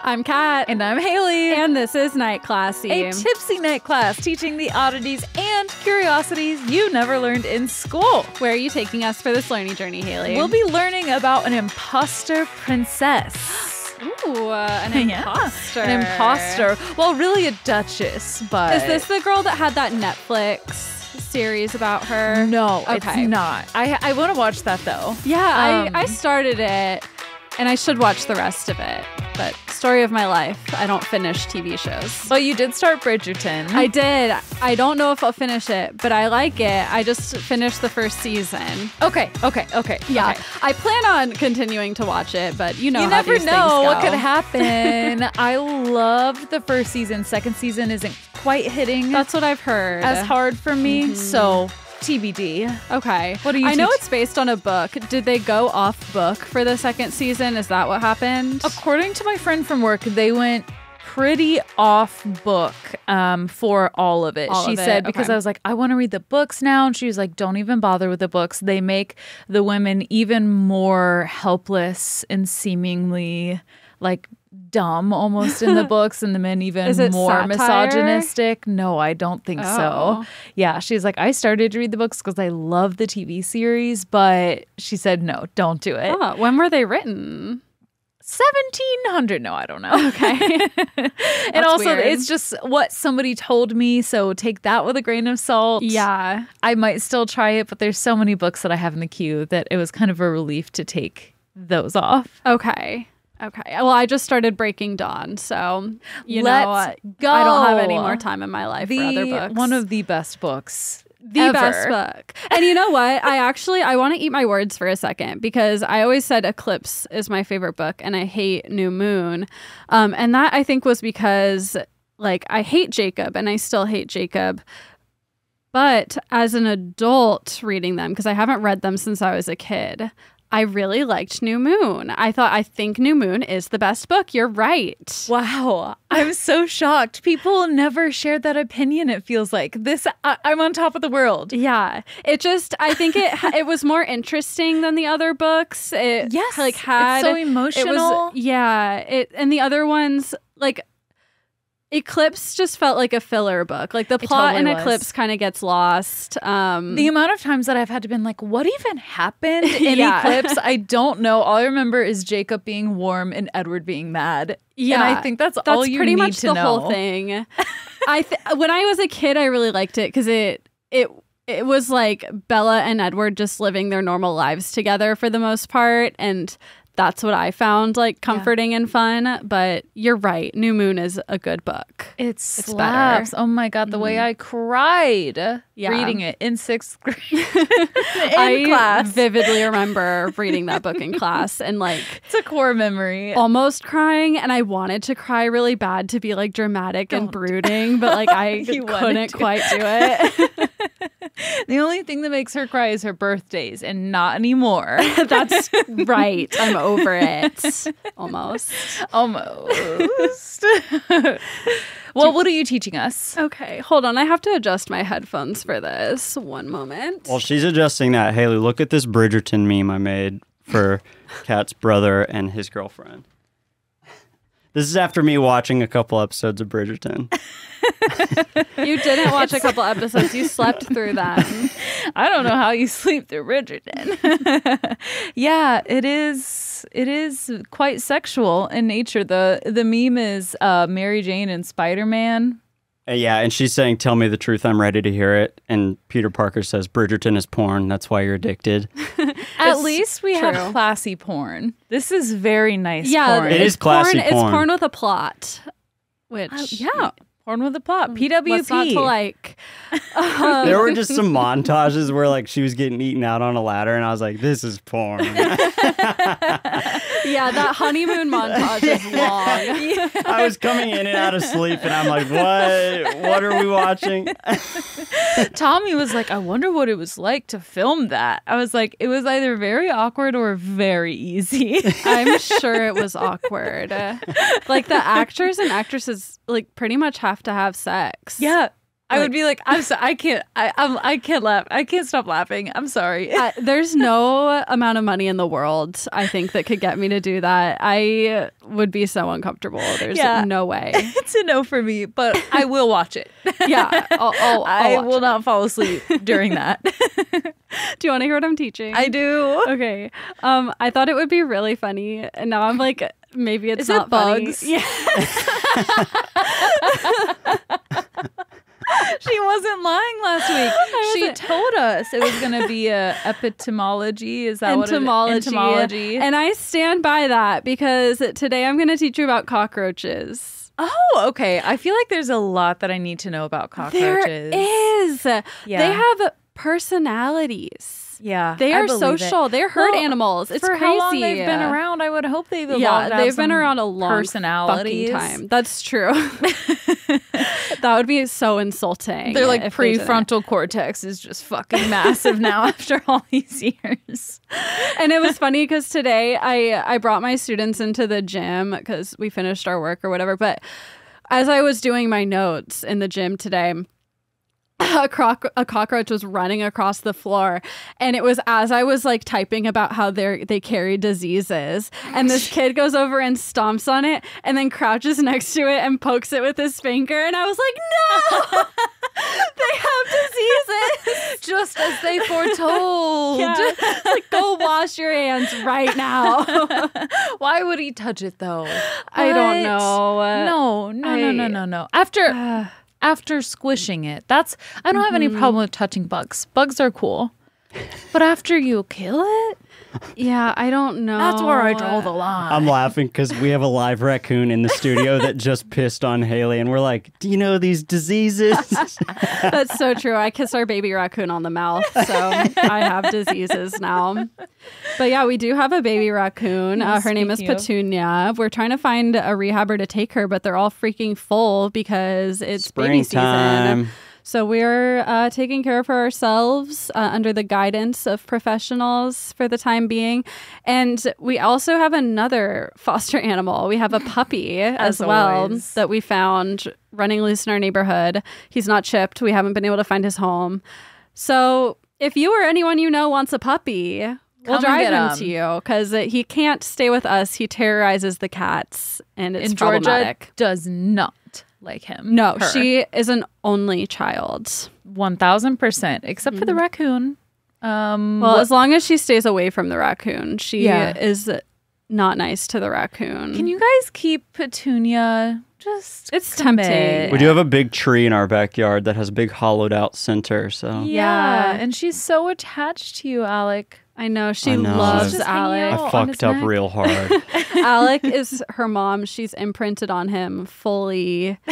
I'm Kat. And I'm Hayley. And this is Night Classy. A tipsy night class teaching the oddities and curiosities you never learned in school. Where are you taking us for this learning journey, Hayley? We'll be learning about an imposter princess. Ooh, uh, an imposter. An imposter. Well, really a duchess, but. Is this the girl that had that Netflix series about her? No, Okay. it's not. I I want to watch that though. Yeah, Um, I, I started it and I should watch the rest of it. But story of my life, I don't finish TV shows. Well, you did start Bridgerton. I did. I don't know if I'll finish it, but I like it. I just finished the first season. okay, okay, okay. Yeah, okay. I plan on continuing to watch it, but you know, you never know what could happen. I loved the first season. Second season isn't quite hitting That's what I've heard. as hard for me. So mm-hmm. TBD. Okay. What do you I know it's based on a book. Did they go off book for the second season? Is that what happened? According to my friend from work, they went pretty off book um, for all of it. All she of it, said because okay. I was like, I want to read the books now, and she was like, Don't even bother with the books. They make the women even more helpless and seemingly like dumb almost in the books and the men even more satire? misogynistic no i don't think Oh. so yeah she's like i started to read the books because i love the tv series but she said no don't do it Oh, when were they written? 1700 no i don't know Okay. and also weird. it's just what somebody told me so take that with a grain of salt yeah. i might still try it but there's so many books that i have in the queue that it was kind of a relief to take those off Okay. Okay. Well, I just started Breaking Dawn, so you know, Let's I- go. I don't have any more time in my life the for other books. one of the best books the ever. best book. And you know what? I actually I want to eat my words for a second because I always said Eclipse is my favorite book and I hate New Moon. Um, and that I think was because like I hate Jacob and I still hate Jacob. But as an adult reading them, because I haven't read them since I was a kid, I really liked New Moon. I thought I think New Moon is the best book. You're right. Wow, I'm so shocked. People never shared that opinion. It feels like this. I, I'm on top of the world. Yeah, it just I think it it was more interesting than the other books. It Yes, like had so It emotional. was yeah, it and the other ones like Eclipse just felt like a filler book. Like the plot totally in was. Eclipse kind of gets lost. Um The amount of times that I've had to been like, what even happened in Yeah. Eclipse? I don't know. All I remember is Jacob being warm and Edward being mad. Yeah, and I think that's, that's all you pretty need much to the know. whole thing. I th- when I was a kid, I really liked it because it it it was like Bella and Edward just living their normal lives together for the most part, and that's what I found like comforting and fun. But you're right, New Moon is a good book. It It's better. Oh my god, the way mm-hmm. I cried Yeah. reading it in sixth grade in I class. vividly remember reading that book in class and like it's a core memory. almost crying and I wanted to cry really bad to be like dramatic and brooding, but like I couldn't to. quite do it. The only thing that makes her cry is her birthdays, and not anymore. That's right. I'm over it. Almost. Almost. well, what are you teaching us? Okay, hold on. I have to adjust my headphones for this. One moment. While she's adjusting that, Hayley, look at this Bridgerton meme I made for Kat's brother and his girlfriend. This is after me watching a couple episodes of Bridgerton. You didn't watch a couple episodes. You slept through that. I don't know how you sleep through Bridgerton. yeah, it is. It is quite sexual in nature. the The meme is uh, Mary Jane and Spider Man. Uh, yeah, and she's saying, "Tell me the truth. I'm ready to hear it." And Peter Parker says, "Bridgerton is porn. That's why you're addicted." At It's least we true. have classy porn. This is very nice. Yeah, porn. It's classy porn. porn. It's porn with a plot. Which Uh, yeah, porn with a plot. PWP. What's not to like? Um, there were just some montages where like she was getting eaten out on a ladder, and I was like, "This is porn." yeah, that honeymoon montage is long. I was coming in and out of sleep, and I'm like, "What? What are we watching?" Tommy was like, I wonder what it was like to film that. I was like, it was either very awkward or very easy. I'm sure it was awkward. Like the actors and actresses like pretty much have to have sex. yeah. I would be like, I'm so I can't I I'm, I can't laugh. I can't stop laughing. I'm sorry. Uh, there's no amount of money in the world, I think, that could get me to do that. I would be so uncomfortable. There's Yeah. no way. it's a no for me, but I will watch it. Yeah, I'll, I'll, I'll I will it. not fall asleep during that. Do you want to hear what I'm teaching? I do. Okay. Um, I thought it would be really funny, and now I'm like, maybe it's Is it not funny. bugs? Yeah. She wasn't lying last week. She told us it was going to be a epitomology. Is that what it entomology. Entomology. And I stand by that because today I'm going to teach you about cockroaches. oh, okay. I feel like there's a lot that I need to know about cockroaches. There is. They have personalities. Yeah, They are believe it. social. They're herd Well, animals. It's for crazy. how long they've been around, I would hope they've evolved. Yeah, they've been around a long personalities. fucking time. That's true. that would be so insulting. They're like prefrontal cortex is just fucking massive now after all these years. and it was funny because today I I brought my students into the gym because we finished our work or whatever. But as I was doing my notes in the gym today. A, croc- a cockroach was running across the floor and it was as i was like typing about how they they carry diseases and this kid goes over and stomps on it and then crouches next to it and pokes it with his finger and i was like no they have diseases Just as they foretold. yeah. Like, go wash your hands right now. Why would he touch it though? I don't know. Uh, No, no, no, no, no, no. After after squishing it, that's I don't have any Mm-hmm. problem with touching bugs. Bugs are cool. But after you kill it, Yeah, I don't know. that's where I draw the line. I'm laughing because we have a live raccoon in the studio that just pissed on Hayley, and we're like, "Do you know these diseases?" That's so true. I kiss our baby raccoon on the mouth, so I have diseases now. But yeah, we do have a baby raccoon. Uh, her name is Petunia. We're trying to find a rehabber to take her, but they're all freaking full because it's baby season. So we're uh, taking care of ourselves uh, under the guidance of professionals for the time being. And we also have another foster animal. We have a puppy as, As well always. that we found running loose in our neighborhood. He's not chipped. We haven't been able to find his home. So if you or anyone you know wants a puppy, we'll Come drive him him. to you because he can't stay with us. He terrorizes the cats, and it's and Georgia problematic. does not like him. No, Her. she is an only child. one thousand percent, except for the raccoon. Um, Well, as long as she stays away from the raccoon, she Yeah. is not nice to the raccoon. can you guys keep Petunia? Just It's commit. tempting. We do have a big tree in our backyard that has a big hollowed out center. So Yeah, Yeah. and she's so attached to you, Alec. I know she I know. loves She's Alec. I fucked up neck. real hard. Alec is her mom. She's imprinted on him fully.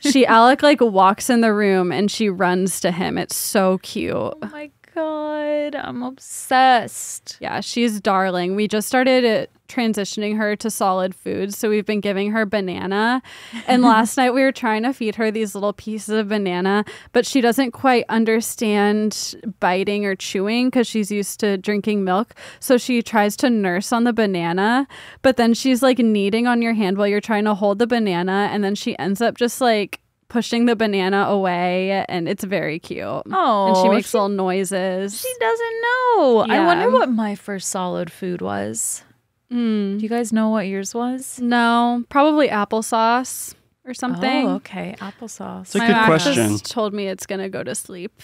She Alec like walks in the room and she runs to him. It's so cute. Oh my god, I'm obsessed. Yeah, she's darling. We just started transitioning her to solid foods, so we've been giving her banana. And last night we were trying to feed her these little pieces of banana, but she doesn't quite understand biting or chewing because she's used to drinking milk. So she tries to nurse on the banana, but then she's like kneading on your hand while you're trying to hold the banana, and then she ends up just like pushing the banana away, and it's very cute. Oh, and she makes she, little noises. she doesn't know. I wonder what my first solid food was. Mm. Do you guys know what yours was? No, probably applesauce or something. Oh, okay, applesauce. It's a My good mom question. just told me it's gonna go to sleep.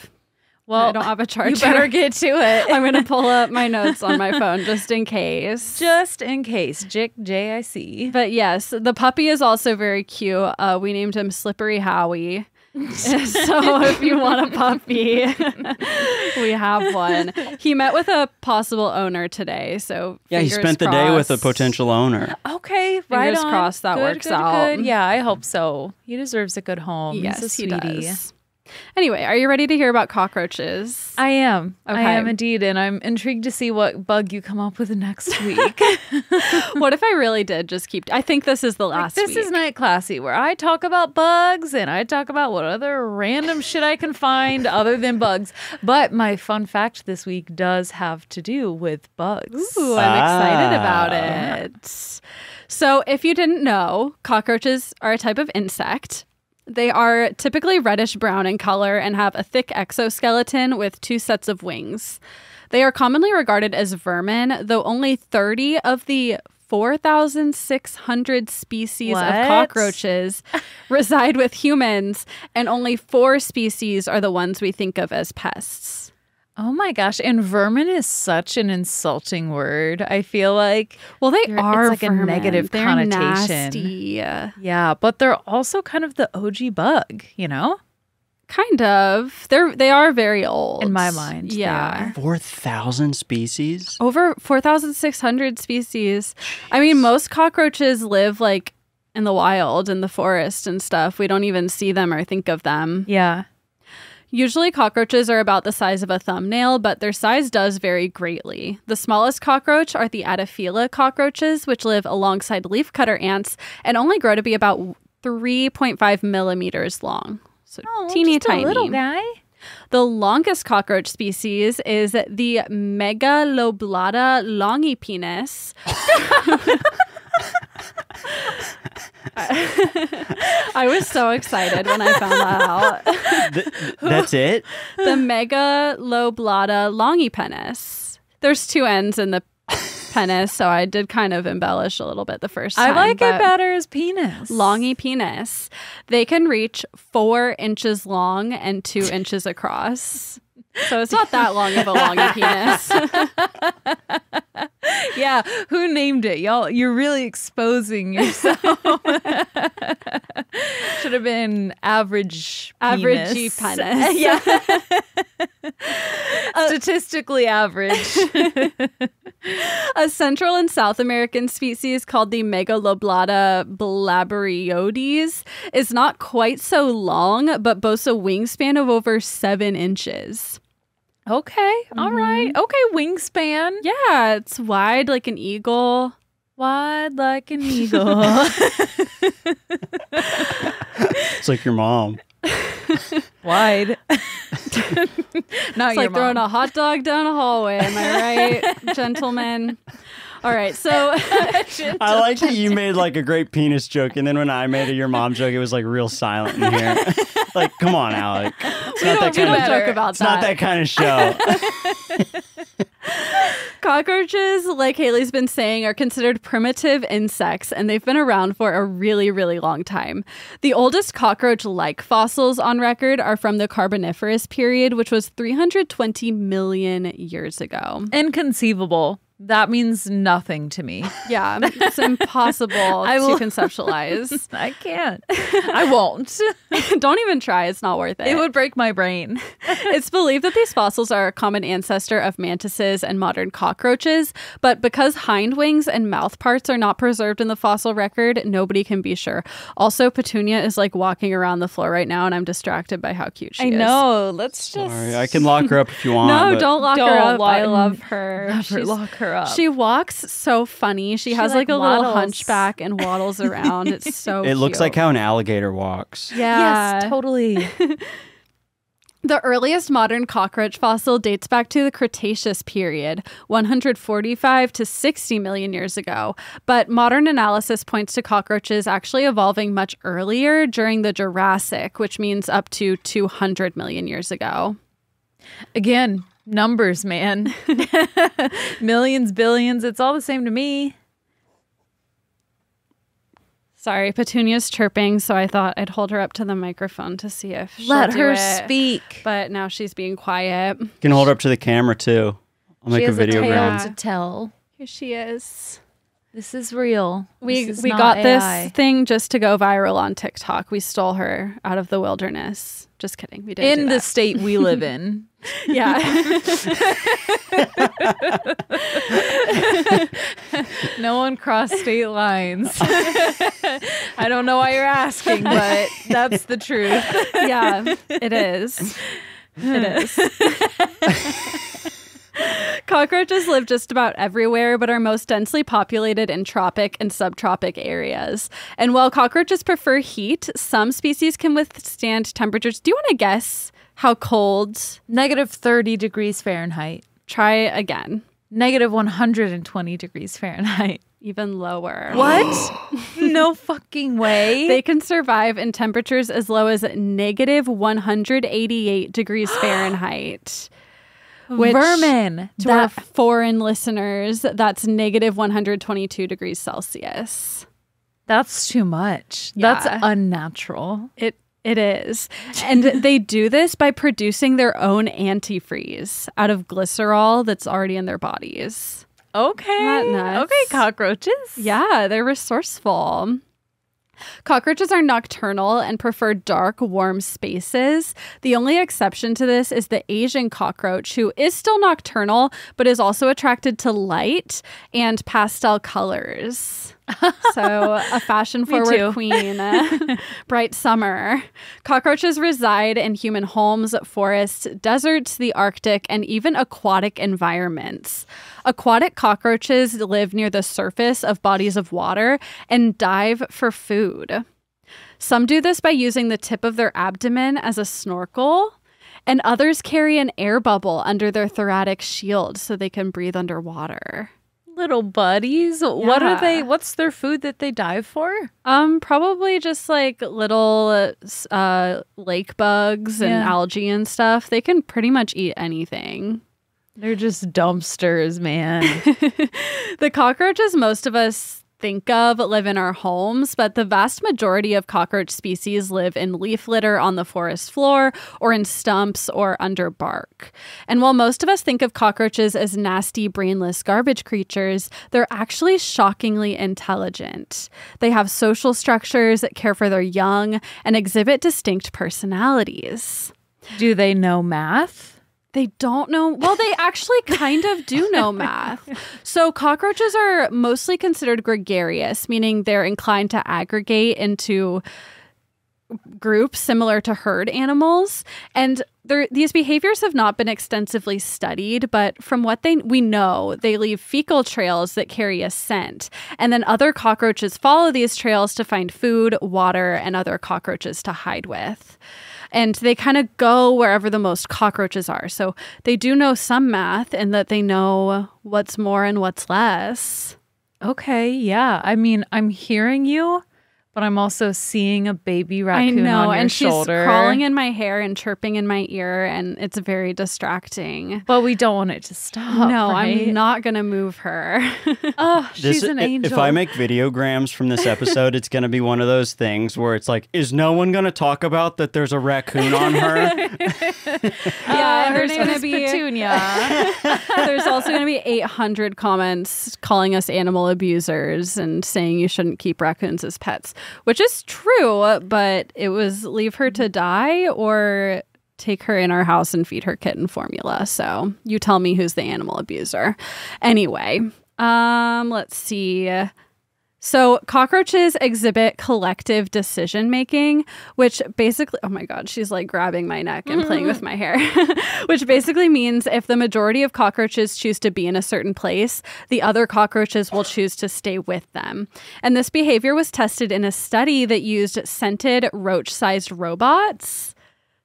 well, I don't have a charger. you better get to it. I'm gonna pull up my notes on my phone just in case. Just in case, Jick JIC. but yes, the puppy is also very cute. Uh, we named him Slippery Howie. so if you want a puppy, we have one. He met with a possible owner today. So yeah, he fingers spent the day with a potential owner. Okay, right Fingers on. crossed that Good, works good, out. Good. Yeah, I hope so. He deserves a good home. Yes, He's a he does. Anyway, are you ready to hear about cockroaches? I am. Okay. I am indeed, and I'm intrigued to see what bug you come up with next week. what if I really did just keep? I think this is the Like, last. this week. is night classy where I talk about bugs and I talk about what other random shit I can find other than bugs. But my fun fact this week does have to do with bugs. Ooh, I'm excited Ah. about it. So, if you didn't know, cockroaches are a type of insect. They are typically reddish brown in color and have a thick exoskeleton with two sets of wings. They are commonly regarded as vermin, though only 30 of the 4,600 species What? of cockroaches reside with humans, and only four species are the ones we think of as pests. Oh my gosh. And vermin is such an insulting word. I feel like. Well, they They're- it's are like a negative They're connotation. Nasty. Yeah, but they're also kind of the OG bug, you know? Kind of. They're they are very old In my mind, Yeah. are. 4,000 species? Over 4,600 species. I mean, most cockroaches live like in the wild, in the forest and stuff. We don't even see them or think of them. Yeah. Usually, cockroaches are about the size of a thumbnail, but their size does vary greatly. The smallest cockroach are the Attaphila cockroaches, which live alongside leafcutter ants and only grow to be about 3.5 millimeters long. So Oh, teeny tiny. little guy. The longest cockroach species is the Megaloblatta longipenis. I was so excited when I found that out. Th- that's it? the Megaloblatta longipenis. There's two ends in the penis, so I did kind of embellish a little bit the first time. I like it but- better as penis. Longy penis. They can reach four inches long and two inches across. So it's not that long of a longy penis. Yeah, who named it? Y'all, you're really exposing yourself. Should have been average Average penis. penis. yeah. Statistically average. a Central and South American species called the Megaloblatta blaberoides is not quite so long, but boasts a wingspan of over seven inches. Okay, all right. Mm-hmm. Okay, wingspan. Yeah, it's wide like an eagle. Wide like an eagle. It's like your mom. Wide. Not It's your like throwing a hot dog down a hallway. Am I right, gentlemen? All right, so I like that you made like a great penis joke, and then when I made a your mom joke, it was like real silent in here. like, come on, Alec. It's not that we kind don't of. joke about It's not that kind of show. Cockroaches, like Hayley's been saying, are considered primitive insects and they've been around for a really, really long time. The oldest cockroach like fossils on record are from the Carboniferous period, which was 320 million years ago. Inconceivable. That means nothing to me. Yeah, it's impossible I to will- conceptualize. I can't. I won't. Don't even try, it's not worth it. It would break my brain. it's believed that these fossils are a common ancestor of mantises and modern cockroaches, but because hind wings and mouth parts are not preserved in the fossil record, nobody can be sure. Also, Petunia is like walking around the floor right now, and I'm distracted by how cute she I is. I know. Let's just Sorry, I can lock her up if you want. No, but- don't lock her Don't up. I love her. never She's- lock her up. She walks so funny. She, She, has like, like, a little hunchback and waddles around. It's so It looks like how an alligator walks. yeah. Yes, totally. The earliest modern cockroach fossil dates back to the Cretaceous period, 145 to 60 million years ago. But modern analysis points to cockroaches actually evolving much earlier during the Jurassic, which means up to 200 million years ago. Again, numbers, man. Millions, billions, it's all the same to me. Sorry, Petunia's chirping, so I thought I'd hold her up to the microphone to see if she'll Let do her it. speak. But now she's being quiet. You can hold her up to the camera too. I'll make she a has video a tale to tell. Here she is. This is real. We This is we not got AI. this thing just to go viral on TikTok. We stole her out of the wilderness. Just kidding. We didn't in do the state we live in. yeah. no one crossed state lines. I don't know why you're asking, but that's the truth. yeah, it is. It is. Cockroaches live just about everywhere, but are most densely populated in tropic and subtropic areas. And while cockroaches prefer heat, some species can withstand temperatures. Do you want to guess how cold? Negative 30 degrees Fahrenheit. Try again. Negative 120 degrees Fahrenheit. even lower. What? no fucking way. They can survive in temperatures as low as negative 188 degrees Fahrenheit. Which, Vermin. To our foreign listeners, that's negative 122 degrees Celsius. that's too much. Yeah. That's unnatural. It it is. And they do this by producing their own antifreeze out of glycerol that's already in their bodies. Okay. Okay, cockroaches. Yeah, they're resourceful. Cockroaches are nocturnal and prefer dark, warm spaces. The only exception to this is the Asian cockroach, who is still nocturnal, but is also attracted to light and pastel colors. So, a fashion forward queen, bright summer. Cockroaches reside in human homes, forests, deserts, the Arctic, and even aquatic environments. Aquatic cockroaches live near the surface of bodies of water and dive for food. Some do this by using the tip of their abdomen as a snorkel, and others carry an air bubble under their thoracic shield so they can breathe underwater. Little buddies. What are they? What's their food that they dive for? Um, probably just like little uh, lake bugs and Yeah. algae and stuff. They can pretty much eat anything. They're just dumpsters, man. the cockroaches most of us think of live in our homes, but the vast majority of cockroach species live in leaf litter on the forest floor or in stumps or under bark. And while most of us think of cockroaches as nasty, brainless garbage creatures, they're actually shockingly intelligent. They have social structures, that care for their young, and exhibit distinct personalities. do they know math? They don't know. Well, they actually kind of do know math. So, cockroaches are mostly considered gregarious, meaning they're inclined to aggregate into groups similar to herd animals. And these behaviors have not been extensively studied, but from what they we know, they leave fecal trails that carry a scent. And then other cockroaches follow these trails to find food, water, and other cockroaches to hide with and they kind of go wherever the most cockroaches are. So they do know some math and that they know what's more and what's less. Okay, yeah. I mean, I'm hearing you, but I'm also seeing a baby raccoon I raccoon know, on your and shoulder. she's crawling in my hair and chirping in my ear, and it's very distracting. but we don't want it to stop. no, right? I'm not gonna move her. Oh, This- she's an i- angel. If I make videograms from this episode, it's going to be one of those things where it's like, is no one going to talk about that there's a raccoon on her? yeah, uh, her there's name gonna is be Petunia. there's also gonna be 800 comments calling us animal abusers and saying you shouldn't keep raccoons as pets, which is true, but it was leave her to die or take her in our house and feed her kitten formula. So you tell me who's the animal abuser. Anyway, um, let's see. So, cockroaches exhibit collective decision making, which basically, oh my God, she's like grabbing my neck and playing with my hair, which basically means if the majority of cockroaches choose to be in a certain place, the other cockroaches will choose to stay with them. And this behavior was tested in a study that used scented roach sized robots.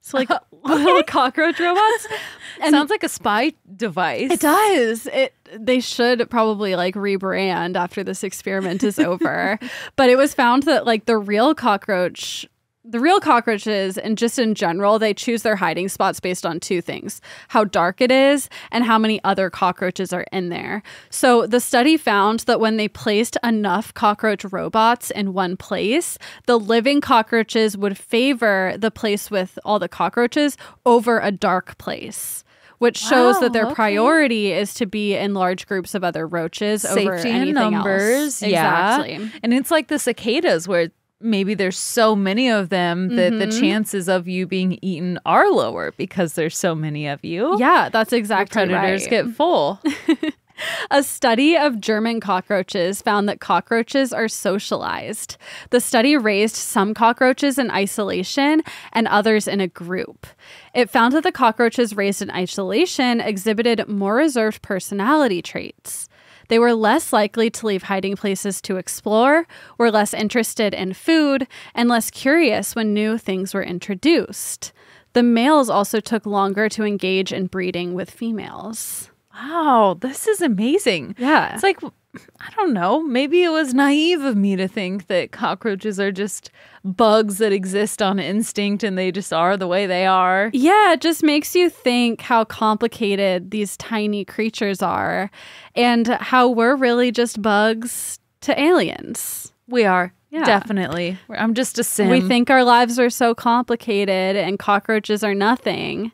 So, like little cockroach robots. And Sounds like a spy device. it does. It they should probably like rebrand after this experiment is over. but it was found that like the real cockroach the real cockroaches and just in general they choose their hiding spots based on two things how dark it is and how many other cockroaches are in there so the study found that when they placed enough cockroach robots in one place the living cockroaches would favor the place with all the cockroaches over a dark place which shows Wow, that their okay. priority is to be in large groups of other roaches over Safety in anything numbers. else. Yeah. Exactly. And it's like the cicadas where maybe there's so many of them that the Mhm. chances of you being eaten are lower because there's so many of you. Yeah, that's The exactly predators right. get full. A study of German cockroaches found that cockroaches are socialized. The study raised some cockroaches in isolation and others in a group. It found that the cockroaches raised in isolation exhibited more reserved personality traits. They were less likely to leave hiding places to explore, were less interested in food, and less curious when new things were introduced. The males also took longer to engage in breeding with females. Wow, this is amazing. Yeah. It's like I don't know. Maybe it was naive of me to think that cockroaches are just bugs that exist on instinct and they just are the way they are. Yeah, it just makes you think how complicated these tiny creatures are and how we're really just bugs to aliens. We are. Yeah. Definitely. I'm just a sim. We think our lives are so complicated and cockroaches are nothing.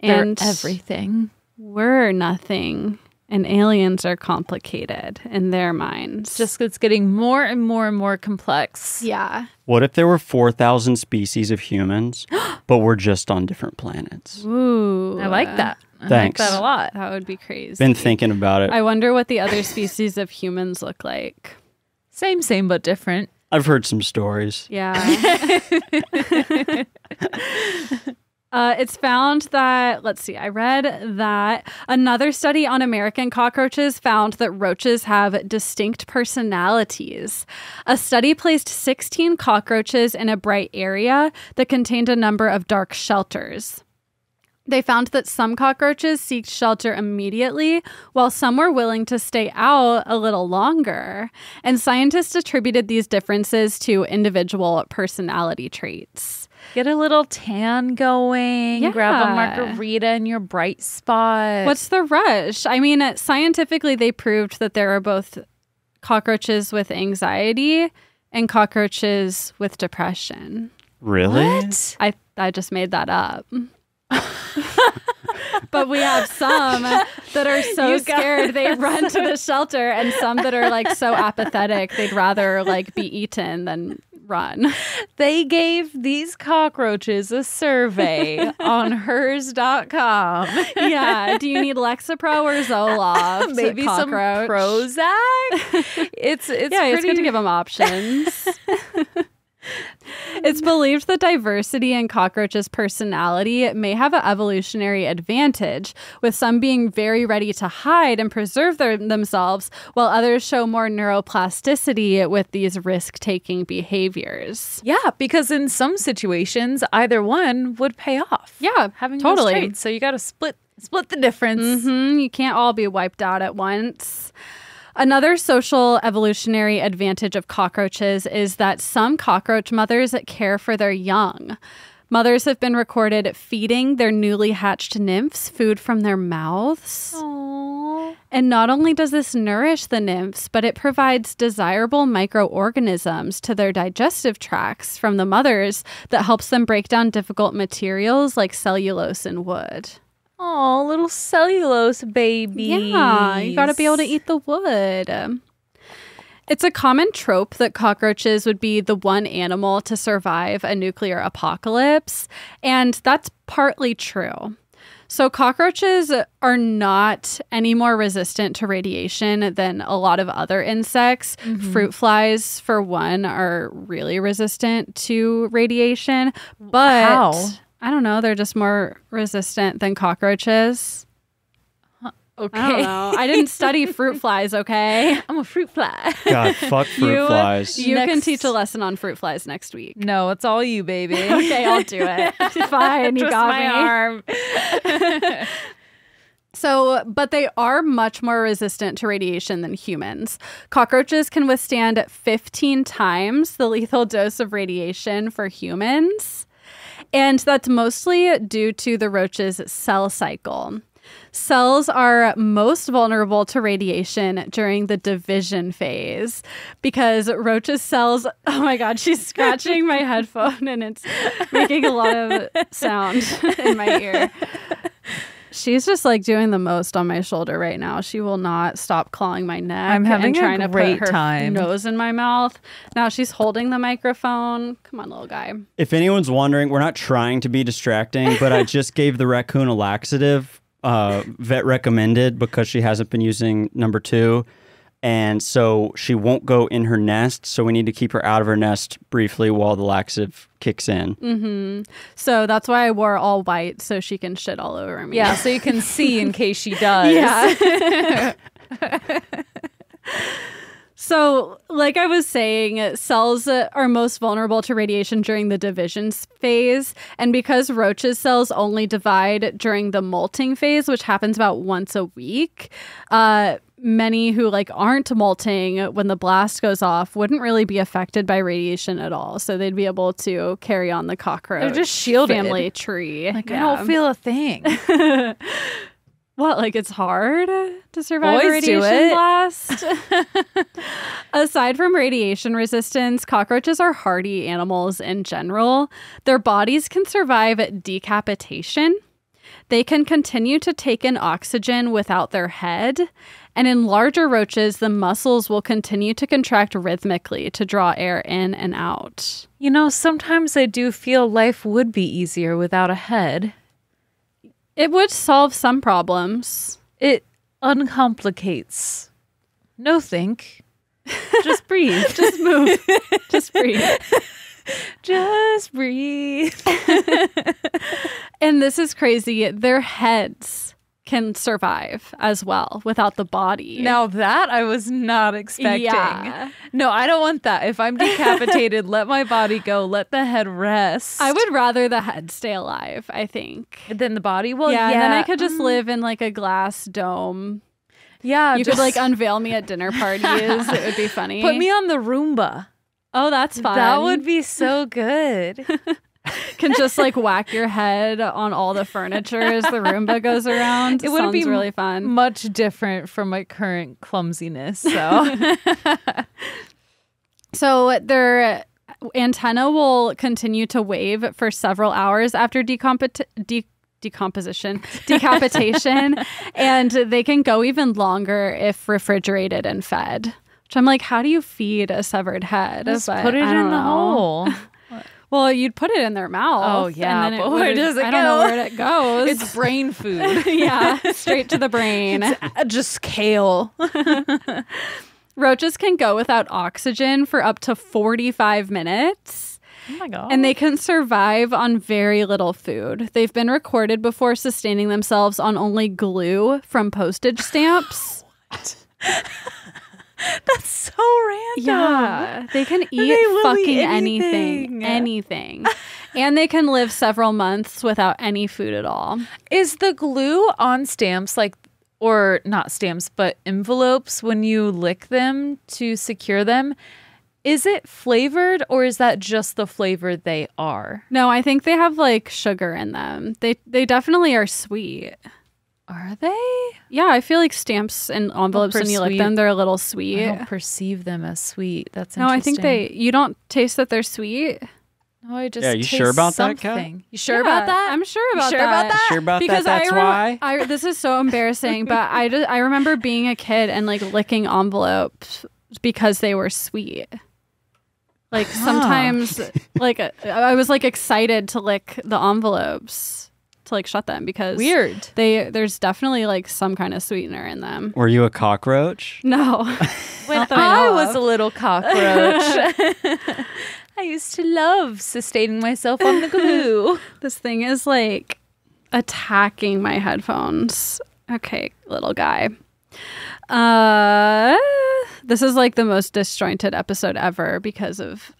they're And everything. we're nothing. And aliens are complicated in their minds. Just it's getting more and more and more complex. yeah. What if there were 4,000 species of humans, but we're just on different planets? Ooh. I like that. I Thanks. like that a lot. That would be crazy. Been thinking about it. I wonder what the other species of humans look like. Same, same, but different. I've heard some stories. Yeah. Uh, it's found that, let's see, I read that another study on American cockroaches found that roaches have distinct personalities. A study placed 16 cockroaches in a bright area that contained a number of dark shelters. They found that some cockroaches seeked shelter immediately, while some were willing to stay out a little longer. And scientists attributed these differences to individual personality traits. Get a little tan going. Yeah. Grab a margarita in your bright spot. What's the rush? I mean, scientifically, they proved that there are both cockroaches with anxiety and cockroaches with depression. Really? what? I I just made that up. but we have some that are so You scared they run to the shelter, and some that are like so apathetic they'd rather like be eaten than run. They gave these cockroaches a survey on hers.com. yeah. Do you need Lexapro or Zoloft? Maybe some? Prozac. It's it's yeah, it's good to give them options. it's believed that diversity in cockroaches' personality may have an evolutionary advantage, with some being very ready to hide and preserve their, themselves, while others show more neuroplasticity with these risk taking behaviors. Yeah, because in some situations, either one would pay off. Yeah, having totally. So you got to split split the difference. hmm You can't all be wiped out at once. Another social evolutionary advantage of cockroaches is that some cockroach mothers care for their young. Mothers have been recorded feeding their newly hatched nymphs food from their mouths. Aww. And not only does this nourish the nymphs, but it provides desirable microorganisms to their digestive tracts from the mothers that helps them break down difficult materials like cellulose and wood. Aw, little cellulose baby. Yeah, you got to be able to eat the wood. It's a common trope that cockroaches would be the one animal to survive a nuclear apocalypse, and that's partly true. So, cockroaches are not any more resistant to radiation than a lot of other insects. Mm-hmm. Fruit flies, for one, are really resistant to radiation, but How? I don't know, they're just more resistant than cockroaches. Okay. I don't know. I didn't study fruit flies, okay? I'm a fruit fly. God, fuck fruit You- flies. You can teach a lesson on fruit flies next week. no, it's all you, baby. Okay, I'll do it. Fine, you Twist got my me. arm. So, but they are much more resistant to radiation than humans. Cockroaches can withstand 15 times the lethal dose of radiation for humans. And that's mostly due to the roach's cell cycle. Cells are most vulnerable to radiation during the division phase because roaches' cells. Oh my God, she's scratching my headphone and it's making a lot of sound in my ear. She's just like doing the most on my shoulder right now. She will not stop clawing my neck. I'm having and a trying to great put her time. nose in my mouth. Now she's holding the microphone. Come on, little guy. If anyone's wondering, we're not trying to be distracting, but I just gave the raccoon a laxative, uh, vet recommended because she hasn't been using number two. And so she won't go in her nest. So we need to keep her out of her nest briefly while the laxative kicks in. Mm-hmm. So that's why I wore all white so she can shit all over me. Yeah, so you can see in case she does. Yeah. So, like I was saying, cells uh, are most vulnerable to radiation during the division phase. And because roaches' cells only divide during the molting phase, which happens about once a week, uh, many who like aren't molting when the blast goes off wouldn't really be affected by radiation at all. So they'd be able to carry on the cockroach They're just shielded. family tree. Like I don't feel a thing. What, like it's hard to survive a Boys radiation blast? Aside from radiation resistance, cockroaches are hardy animals in general. Their bodies can survive decapitation. They can continue to take in oxygen without their head. And in larger roaches, the muscles will continue to contract rhythmically to draw air in and out. you know, sometimes I do feel life would be easier without a head. It would solve some problems. It uncomplicates. No think. Just breathe. Just move. Just breathe. Just breathe. And this is crazy. Their heads can survive as well without the body. Now that I was not expecting. Yeah. No, I don't want that. If I'm decapitated, let my body go. Let the head rest. I would rather the head stay alive, I think. Then the body. Well, yeah, yeah. and then I could just mm, live in like a glass dome. Yeah, You just could like unveil me at dinner parties. it would be funny. put me on the Roomba. Oh, that's fun. That would be so good. can just like whack your head on all the furniture as the Roomba goes around. It would be really fun. Much different from my current clumsiness. So So their antenna will continue to wave for several hours after decompet- de- decomposition, decapitation, and they can go even longer if refrigerated and fed. Which I'm like, how do you feed a severed head? just But put it in don't the know. hole. Well, you'd put it in their mouth. Oh, yeah, and then but where does it I don't know where it goes. It's brain food. yeah, straight to the brain. Uh, just kale. Roaches can go without oxygen for up to 45 minutes. Oh my god. And they can survive on very little food. They've been recorded before sustaining themselves on only glue from postage stamps. That's so random. Yeah, they can eat They fucking eat anything, anything. anything. and they can live several months without any food at all. Is the glue on stamps like or not stamps, but envelopes when you lick them to secure them? Is it flavored or is that just the flavor they are? No, I think they have like sugar in them. They they definitely are sweet. Are they? Yeah, I feel like stamps and envelopes when you lick them, they're a little sweet. I don't perceive them as sweet. That's No, I think they. You don't taste that they're sweet. No, I just Yeah, you taste sure about that, Kat? something. You sure Yeah, about that? I'm sure You about sure that. about that? Sure about because that? That's I, rem- why. I this is so embarrassing, but I just I remember being a kid and like licking envelopes because they were sweet. Like sometimes, like uh, I was like excited to lick the envelopes to like shut them because Weird. They there's definitely like some kind of sweetener in them. Were you a cockroach? No, When I I was a little cockroach, I used to love sustaining myself on the glue. this thing is like attacking my headphones. Okay, little guy. Uh this is like the most disjointed episode ever because of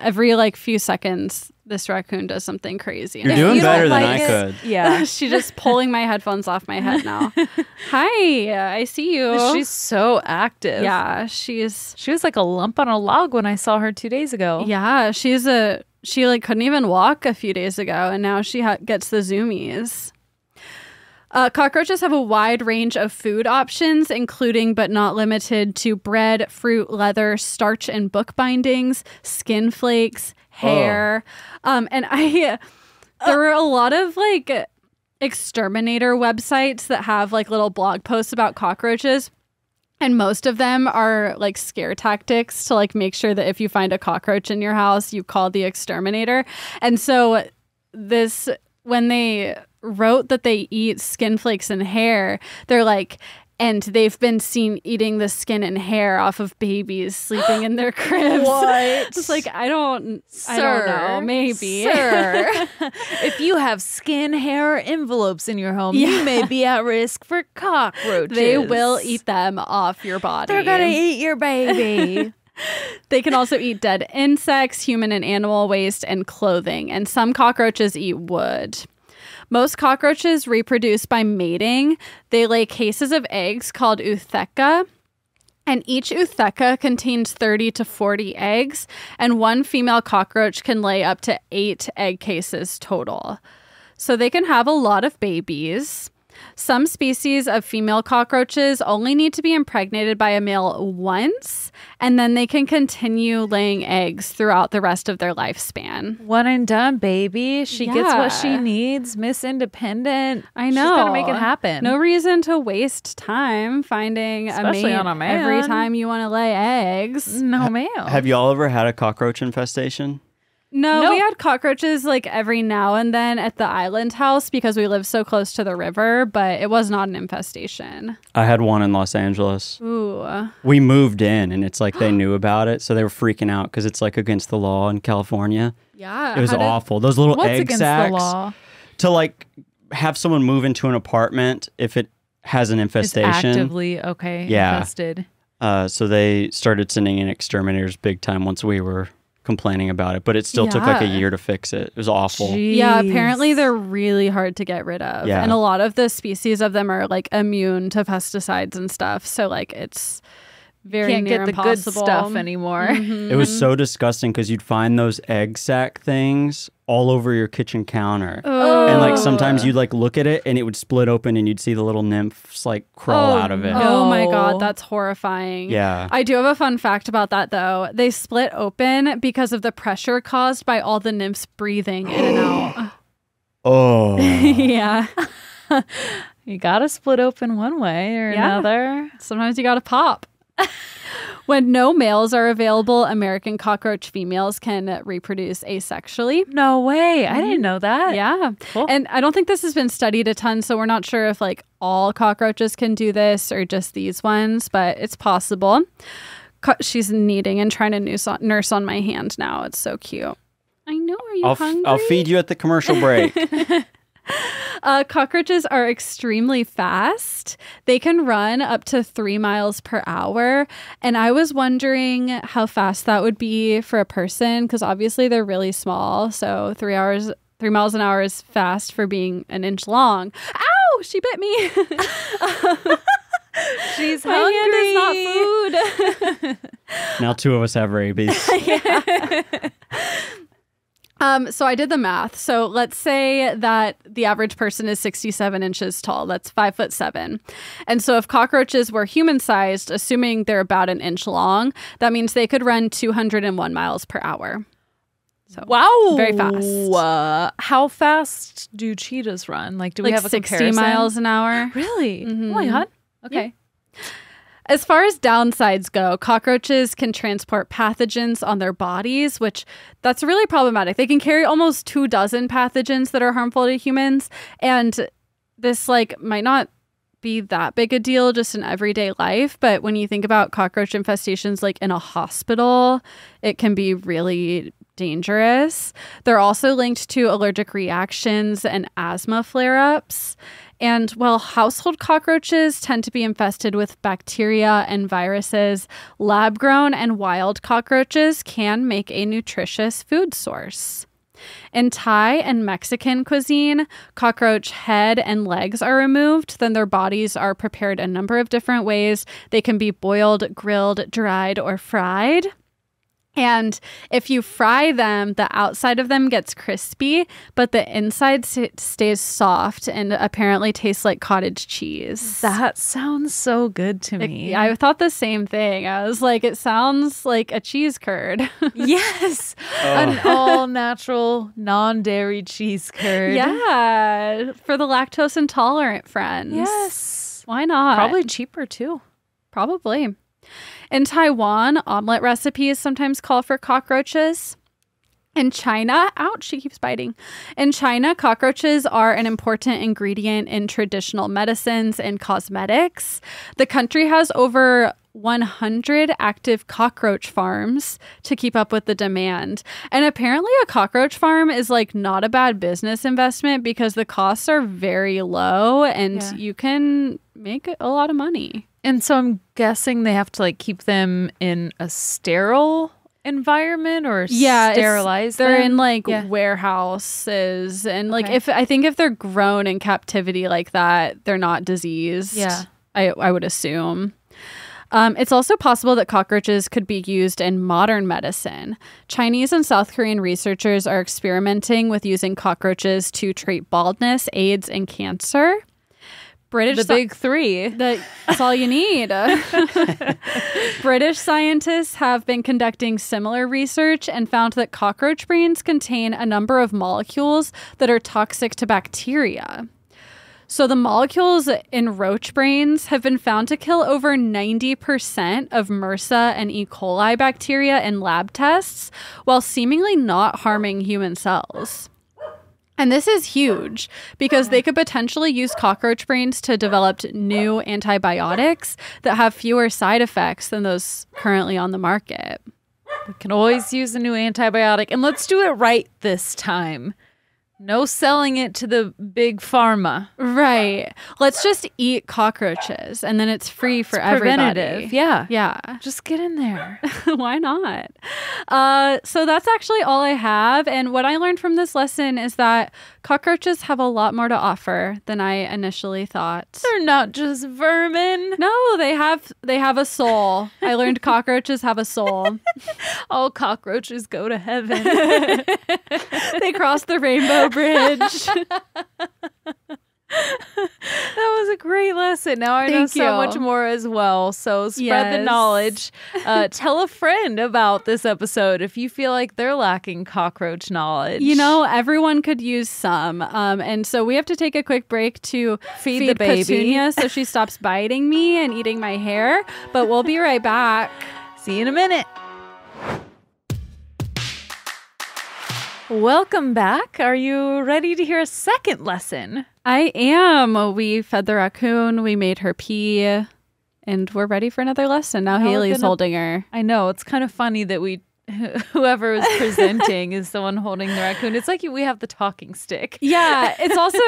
every like few seconds this raccoon does something crazy. You're And doing you better than like I it- could. Yeah. She's just pulling my headphones off my head now. Hi, uh, I see you. She's so active. yeah, she's She was like a lump on a log when I saw her two days ago. yeah, she's a she like couldn't even walk a few days ago, and now she ha- gets the zoomies. Uh, cockroaches have a wide range of food options, including but not limited to bread, fruit, leather, starch and book bindings, skin flakes, hair. Um, and I, there were a lot of like exterminator websites that have like little blog posts about cockroaches. And most of them are like scare tactics to like make sure that if you find a cockroach in your house, you call the exterminator. And so this when they wrote that they eat skin flakes and hair, they're like and they've been seen eating the skin and hair off of babies sleeping in their cribs. What? It's like I don't I don't know, maybe. Sir, if you have skin, hair, envelopes in your home, Yeah. you may be at risk for cockroaches. they will eat them off your body. They're gonna eat your baby. They can also eat dead insects, human and animal waste, and clothing. And some cockroaches eat wood. Most cockroaches reproduce by mating. They lay cases of eggs called ootheca. And each ootheca contains 30 to 40 eggs, and one female cockroach can lay up to eight egg cases total. So they can have a lot of babies. Some species of female cockroaches only need to be impregnated by a male once, and then they can continue laying eggs throughout the rest of their lifespan. One and done, baby. She gets what she needs. Miss Independent. I know. She's gonna make it happen. No reason to waste time finding Especially a mate on a man. every time you want to lay eggs. no ma'am. Have y'all ever had a cockroach infestation? No, No. we had cockroaches like every now and then at the island house because we live so close to the river, but it was not an infestation. I had one in Los Angeles. Ooh. We moved in and it's like they knew about it, so they were freaking out because it's like against the law in California. Yeah. It was how did- awful. Those little What's egg against sacs the law? to like have someone move into an apartment if it has an It's infestation. actively okay. Yeah. Infested. Uh, so they started sending in exterminators big time once we were complaining about it, but it still took like a year to fix it. It was awful. Yeah, apparently they're really hard to get rid of. Yeah. And a lot of the species of them are like immune to pesticides and stuff. So like it's very can't near get the good impossible. stuff anymore. Mm-hmm. It was so disgusting because you'd find those egg sac things all over your kitchen counter. Oh. And like oh. sometimes you'd like look at it and it would split open and you'd see the little nymphs like crawl Oh, out of it. no. Oh my god, oh. that's horrifying. Yeah. I do have a fun fact about that though. They split open because of the pressure caused by all the nymphs breathing in and out. Oh. yeah. You gotta split open one way or Yeah. another. Sometimes you gotta pop. when no males are available, American cockroach females can reproduce asexually. No way. I didn't mm-hmm. know that. Yeah. Cool. And I don't think this has been studied a ton, so we're not sure if like all cockroaches can do this or just these ones, but it's possible. Co- she's kneading and trying to nurse on, nurse on my hand now. It's so cute. I know. Are you I'll, f- hungry? I'll feed you at the commercial break. Uh, cockroaches are extremely fast. They can run up to three miles per hour. And I was wondering how fast that would be for a person because obviously they're really small. So three hours, three miles an hour is fast for being an inch long. Ow! She bit me. She's My hand is not food. now two of us have rabies. Um, so I did the math. So let's say that the average person is 67 inches tall. That's five foot seven. And so if cockroaches were human sized, assuming they're about an inch long, that means they could run 201 miles per hour. So Wow. Very fast. Uh, how fast do cheetahs run? Like, do we like have a 60 comparison? miles an hour. Really? Oh my god. Okay. As far as downsides go, cockroaches can transport pathogens on their bodies, which that's really problematic. They can carry almost two dozen pathogens that are harmful to humans, and this like might not be that big a deal just in everyday life, but when you think about cockroach infestations like in a hospital, it can be really dangerous. They're also linked to allergic reactions and asthma flare-ups. And while household cockroaches tend to be infested with bacteria and viruses, lab grown and wild cockroaches can make a nutritious food source. In Thai and Mexican cuisine, cockroach head and legs are removed, then their bodies are prepared a number of different ways. They can be boiled, grilled, dried, or fried. And if you fry them, the outside of them gets crispy, but the inside s- stays soft and apparently tastes like cottage cheese. That sounds so good to It- me. I thought the same thing. I was like, it sounds like a cheese curd. yes. An oh. all natural, non dairy cheese curd. yeah, for the lactose intolerant friends. Yes. Why not? Probably cheaper too. Probably. In Taiwan, omelet recipes sometimes call for cockroaches. In China, ouch, she keeps biting. In China, cockroaches are an important ingredient in traditional medicines and cosmetics. The country has over 100 active cockroach farms to keep up with the demand. And apparently, a cockroach farm is like not a bad business investment because the costs are very low and Yeah. you can make a lot of money. And so I'm guessing they have to like keep them in a sterile environment or yeah, it's- sterilize They're them? in like Yeah. warehouses, and like Okay. if I think if they're grown in captivity like that, they're not diseased. Yeah. I I would assume. Um, it's also possible that cockroaches could be used in modern medicine. Chinese and South Korean researchers are experimenting with using cockroaches to treat baldness, AIDS, and cancer. British the big three. that- that's all you need. British scientists have been conducting similar research and found that cockroach brains contain a number of molecules that are toxic to bacteria. So, the molecules in roach brains have been found to kill over 90% of MRSA and E. coli bacteria in lab tests while seemingly not harming human cells. And this is huge because they could potentially use cockroach brains to develop new antibiotics that have fewer side effects than those currently on the market. We can always use a new antibiotic, and let's do it right this time. No selling it to the big pharma. Right. Let's just eat cockroaches and then it's free for everybody. Preventative. Yeah. Yeah. Just get in there. Why not? Uh, so that's actually all I have. And what I learned from this lesson is that cockroaches have a lot more to offer than I initially thought. They're not just vermin. No, they have they have a soul. I learned cockroaches have a soul. All cockroaches go to heaven. They cross the rainbow bridge. That was a great lesson. Now I know Thank so you. much more as well. So spread the knowledge. Uh, tell a friend about this episode if you feel like they're lacking cockroach knowledge. You know, everyone could use some. Um, and so we have to take a quick break to Feed the baby. Petunia so she stops biting me and eating my hair. But we'll be right back. See you in a minute. Welcome back. Are you ready to hear a second lesson? I am. We fed the raccoon, we made her pee, and we're ready for another lesson. Now Now Hayley's gonna- holding her. I know it's kind of funny that we, whoever is presenting, is the one holding the raccoon. It's like we have the talking stick. Yeah, it's also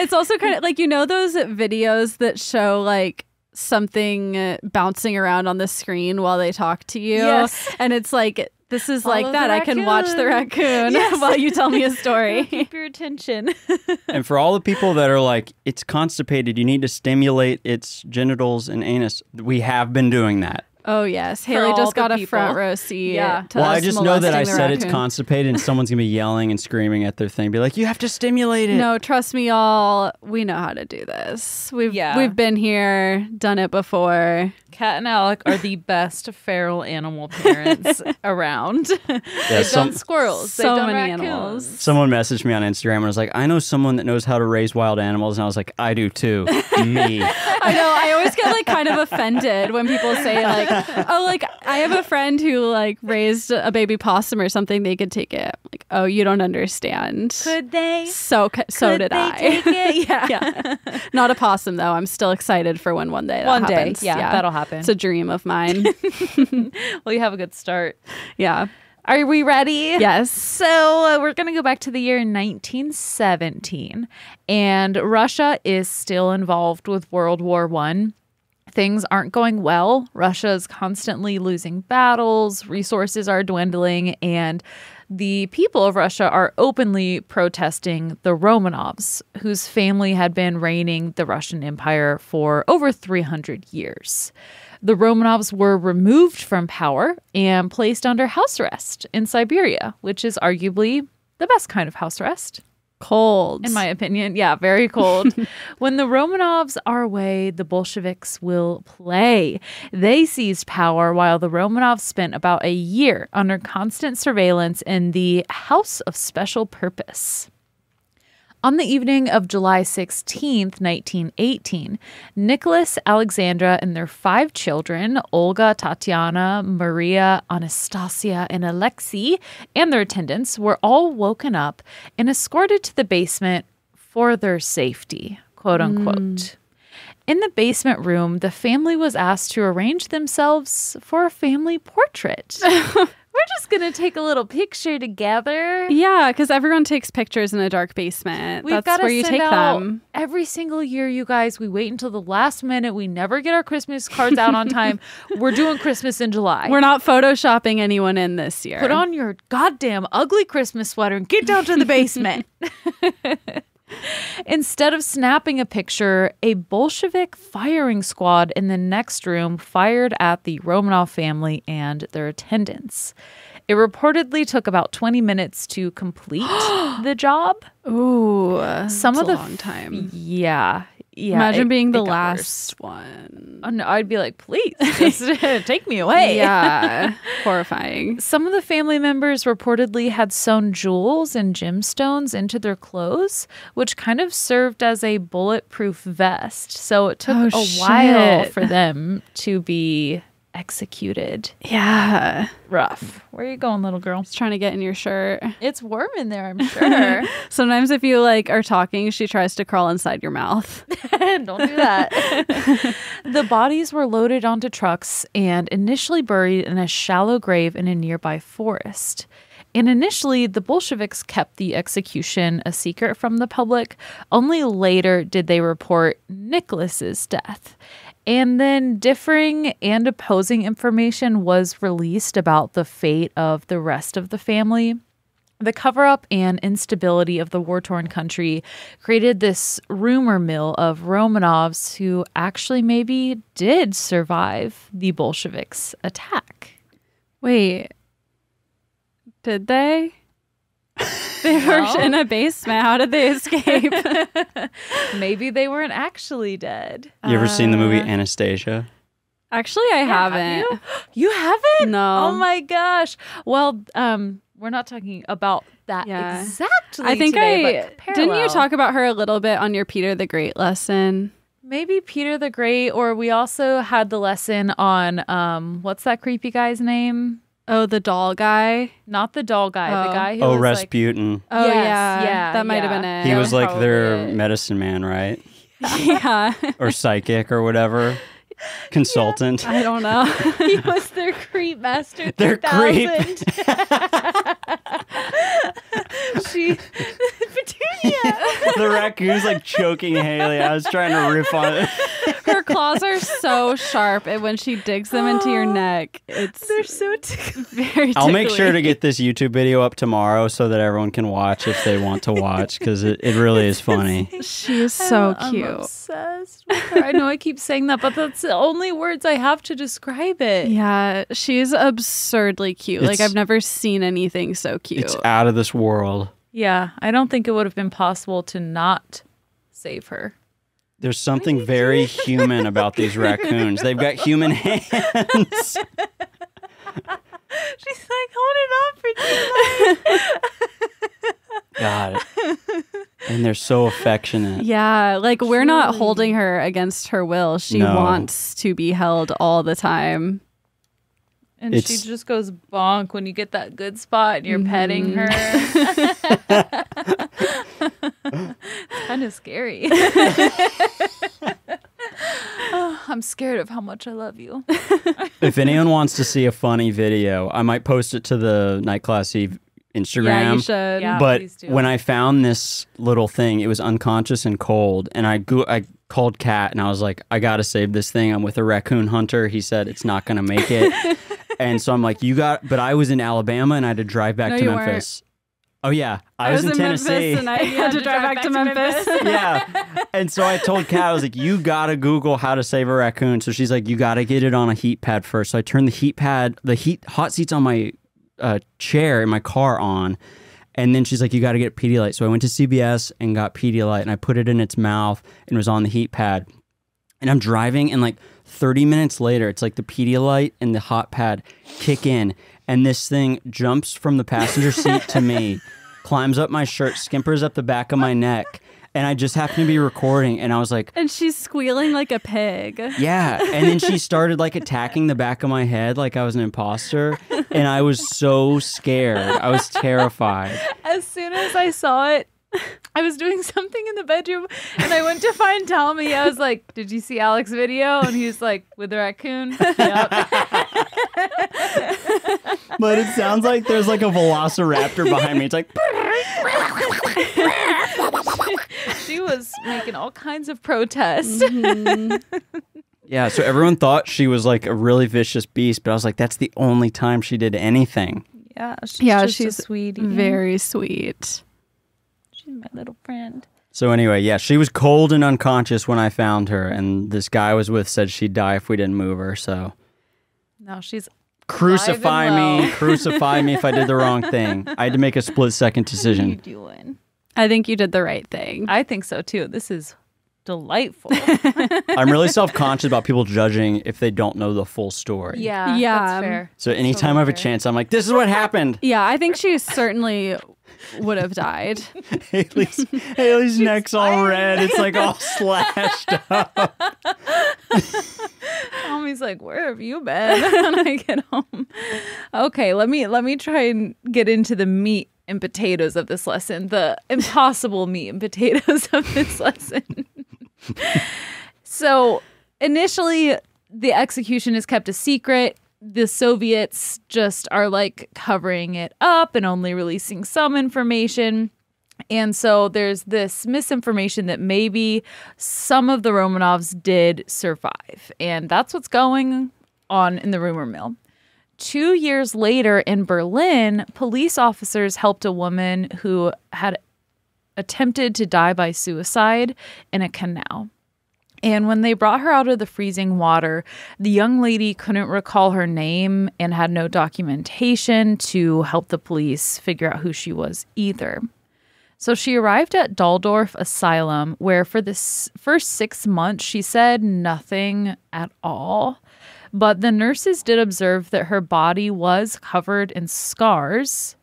it's also kind of like you know those videos that show like something bouncing around on the screen while they talk to you. Yes. And it's like this is Follow like that. I can watch the raccoon Yes. while you tell me a story. Keep your attention. And for all the people that are like, it's constipated, you need to stimulate its genitals and anus. We have been doing that. Oh yes, Hayley just the got a front row seat. Yeah. to well, I us just know that I molesting the said it's constipated, and someone's gonna be yelling and screaming at their thing, be like, "You have to stimulate it." No, trust me, all. We know how to do this. We've Yeah. we've been here, done it before. Kat and Alec are the best feral animal parents around. Yeah, They've some- done squirrels. so They've done many raccoons. animals. Someone messaged me on Instagram and was like, "I know someone that knows how to raise wild animals," and I was like, "I do too." Me. I know. I always get like kind of offended when people say like, "Oh, like I have a friend who like raised a baby possum or something. They could take it." Like, oh, you don't understand. Could they? so so Could did they I. take it? Yeah. yeah, not a possum though. I'm still excited for when one day that One day. happens. Yeah, that'll happen. It's a dream of mine. Well, you have a good start. yeah. Are we ready? Yes. So uh, we're going to go back to the year 1917, and Russia is still involved with World War One. Things aren't going well. Russia is constantly losing battles, resources are dwindling, and the people of Russia are openly protesting the Romanovs, whose family had been reigning the Russian Empire for over 300 years. The Romanovs were removed from power and placed under house arrest in Siberia, which is arguably the best kind of house arrest, Cold. in my opinion. Yeah, very cold. when the Romanovs are away, the Bolsheviks will play. They seized power while the Romanovs spent about a year under constant surveillance in the House of Special Purpose. On the evening of July 16th, 1918, Nicholas, Alexandra, and their five children, Olga, Tatiana, Maria, Anastasia, and Alexei, and their attendants, were all woken up and escorted to the basement for their safety, quote unquote. Mm. In the basement room, the family was asked to arrange themselves for a family portrait. We're just gonna take a little picture together. Yeah, because everyone takes pictures in a dark basement. We've That's where you take them. every single year, you guys. We wait until the last minute. We never get our Christmas cards out on time. We're doing Christmas in July. We're not photoshopping anyone in this year. Put on your goddamn ugly Christmas sweater and get down to the basement. Instead of snapping a picture, a Bolshevik firing squad in the next room fired at the Romanov family and their attendants. It reportedly took about 20 minutes to complete the job. Ooh, Some of a the long time. Yeah. Yeah. Imagine it- being the last worse. one. Oh, no, I'd be like, please, take me away. Yeah, horrifying. Some of the family members reportedly had sewn jewels and gemstones into their clothes, which kind of served as a bulletproof vest. So it took Oh, a while for them to be executed. Yeah, Rough. Where are you going, little girl? trying to get in your shirt. It's warm in there, I'm sure. Sometimes if you like are talking, she tries to crawl inside your mouth. Don't do that. the bodies were loaded onto trucks and initially buried in a shallow grave in a nearby forest. And initially, the Bolsheviks kept the execution a secret from the public. Only later did they report Nicholas's death. And then differing and opposing information was released about the fate of the rest of the family. The cover up and instability of the war torn country created this rumor mill of Romanovs who actually maybe did survive the Bolsheviks' attack. Wait, did they? They were No. in a basement. How did they escape? Maybe they weren't actually dead. You ever seen the movie Uh, Anastasia? Actually, I have haven't. you? You haven't? No. Oh my gosh. Well, um, we're not talking about that Yeah. exactly. I think today, I but didn't you talk about her a little bit on your Peter the Great lesson. Maybe Peter the Great, or we also had the lesson on um, what's that creepy guy's name? Oh, the doll guy. Not the doll guy, the Oh. guy who Oh, was like, Oh Yes, yeah, yeah, that might have been it. he was was like their it. medicine man, right? yeah. Or psychic or whatever. Consultant. I don't know. he was their creep master. Their creep. 3000. she, Petunia. the raccoon's like choking Hayley. I was trying to riff on it. Her claws are so sharp, and when she digs them into your neck, it's They're so tickly. very. I'll make sure to get this YouTube video up tomorrow so that everyone can watch if they want to watch because it, it really is funny. She is so I'm cute. obsessed with her. I know I keep saying that, but that's the only words I have to describe it. Yeah, she's absurdly cute. like I've never seen anything so cute. It's out of this world. Yeah, I don't think it would have been possible to not save her. There's something very human about these raccoons. They've got human hands. She's like, hold it up for too God. And they're so affectionate. yeah, like we're not holding her against her will. She No. wants to be held all the time. And It's- she just goes bonk when you get that good spot and you're petting mm-hmm. her. kind of scary. Oh, I'm scared of how much I love you. If anyone wants to see a funny video, I might post it to the Night Classy Instagram. Yeah, you should. Yeah. but do. when I found this little thing, it was unconscious and cold, and I go- I called Kat and I was like, I gotta save this thing. I'm with a raccoon hunter. He said it's not gonna make it, and so I'm like, you got. But I was in Alabama and I had to drive back No, to you weren't. Memphis. Oh yeah, I, was, in, Tennessee. Memphis and I had to drive back to Memphis. yeah. And so I told Kat, I was like, you gotta Google how to save a raccoon. So she's like, you gotta get it on a heat pad first. So I turned the heat pad, the heat hot seats on my uh, chair in my car on. And then she's like, you gotta get Pedialyte. So I went to CVS and got Pedialyte and I put it in its mouth and it was on the heat pad. And I'm driving and like 30 minutes later, it's like the Pedialyte and the hot pad kick in. And this thing jumps from the passenger seat to me, climbs up my shirt, skimpers up the back of my neck. And I just happened to be recording and I was like, And she's squealing like a pig. yeah. And then she started like attacking the back of my head like I was an imposter. And I was so scared. I was terrified. as soon as I saw it, I was doing something in the bedroom and I went to find Tommy. I was like, Did you see Alex's video? And he was like, With the raccoon? But it sounds like there's like a velociraptor behind me. It's like she was making all kinds of protests. Mm-hmm. Yeah, so everyone thought she was like a really vicious beast, but I was like, that's the only time she did anything. Yeah, she's Yeah, just she's a sweetie. Very sweet. She's my little friend. So anyway, yeah, she was cold and unconscious when I found her, and this guy I was with said she'd die if we didn't move her. So No, she's crucify me, crucify me if I did the wrong thing. I had to make a split second what are you decision. doing? I think you did the right thing. I think so too. This is delightful. I'm really self conscious about people judging if they don't know the full story. yeah, Yeah. that's fair. So anytime I have a chance, I'm like, this is what happened. Yeah, I think she certainly would have died. Hayley's, Hayley's neck's all red. It's like all slashed up. Tommy's like, "Where have you been?" when I get home. Okay, let me let me try and get into the meat and potatoes of this lesson. The impossible meat and potatoes of this lesson. so, initially, the execution is kept a secret. The Soviets just are like covering it up and only releasing some information. And so there's this misinformation that maybe some of the Romanovs did survive. And that's what's going on in the rumor mill. Two years later in Berlin, police officers helped a woman who had attempted to die by suicide in a canal. And when they brought her out of the freezing water, the young lady couldn't recall her name and had no documentation to help the police figure out who she was either. So she arrived at Daldorf Asylum, where for the first six months she said nothing at all. But the nurses did observe that her body was covered in scars.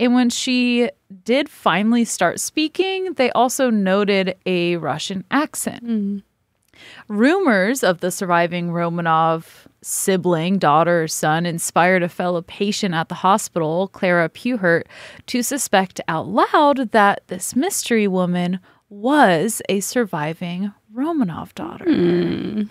And when she did finally start speaking, they also noted a Russian accent. Mm-hmm. Rumors of the surviving Romanov sibling, daughter, or son inspired a fellow patient at the hospital, Clara Peuthert, to suspect out loud that this mystery woman was a surviving Romanov daughter. Hmm.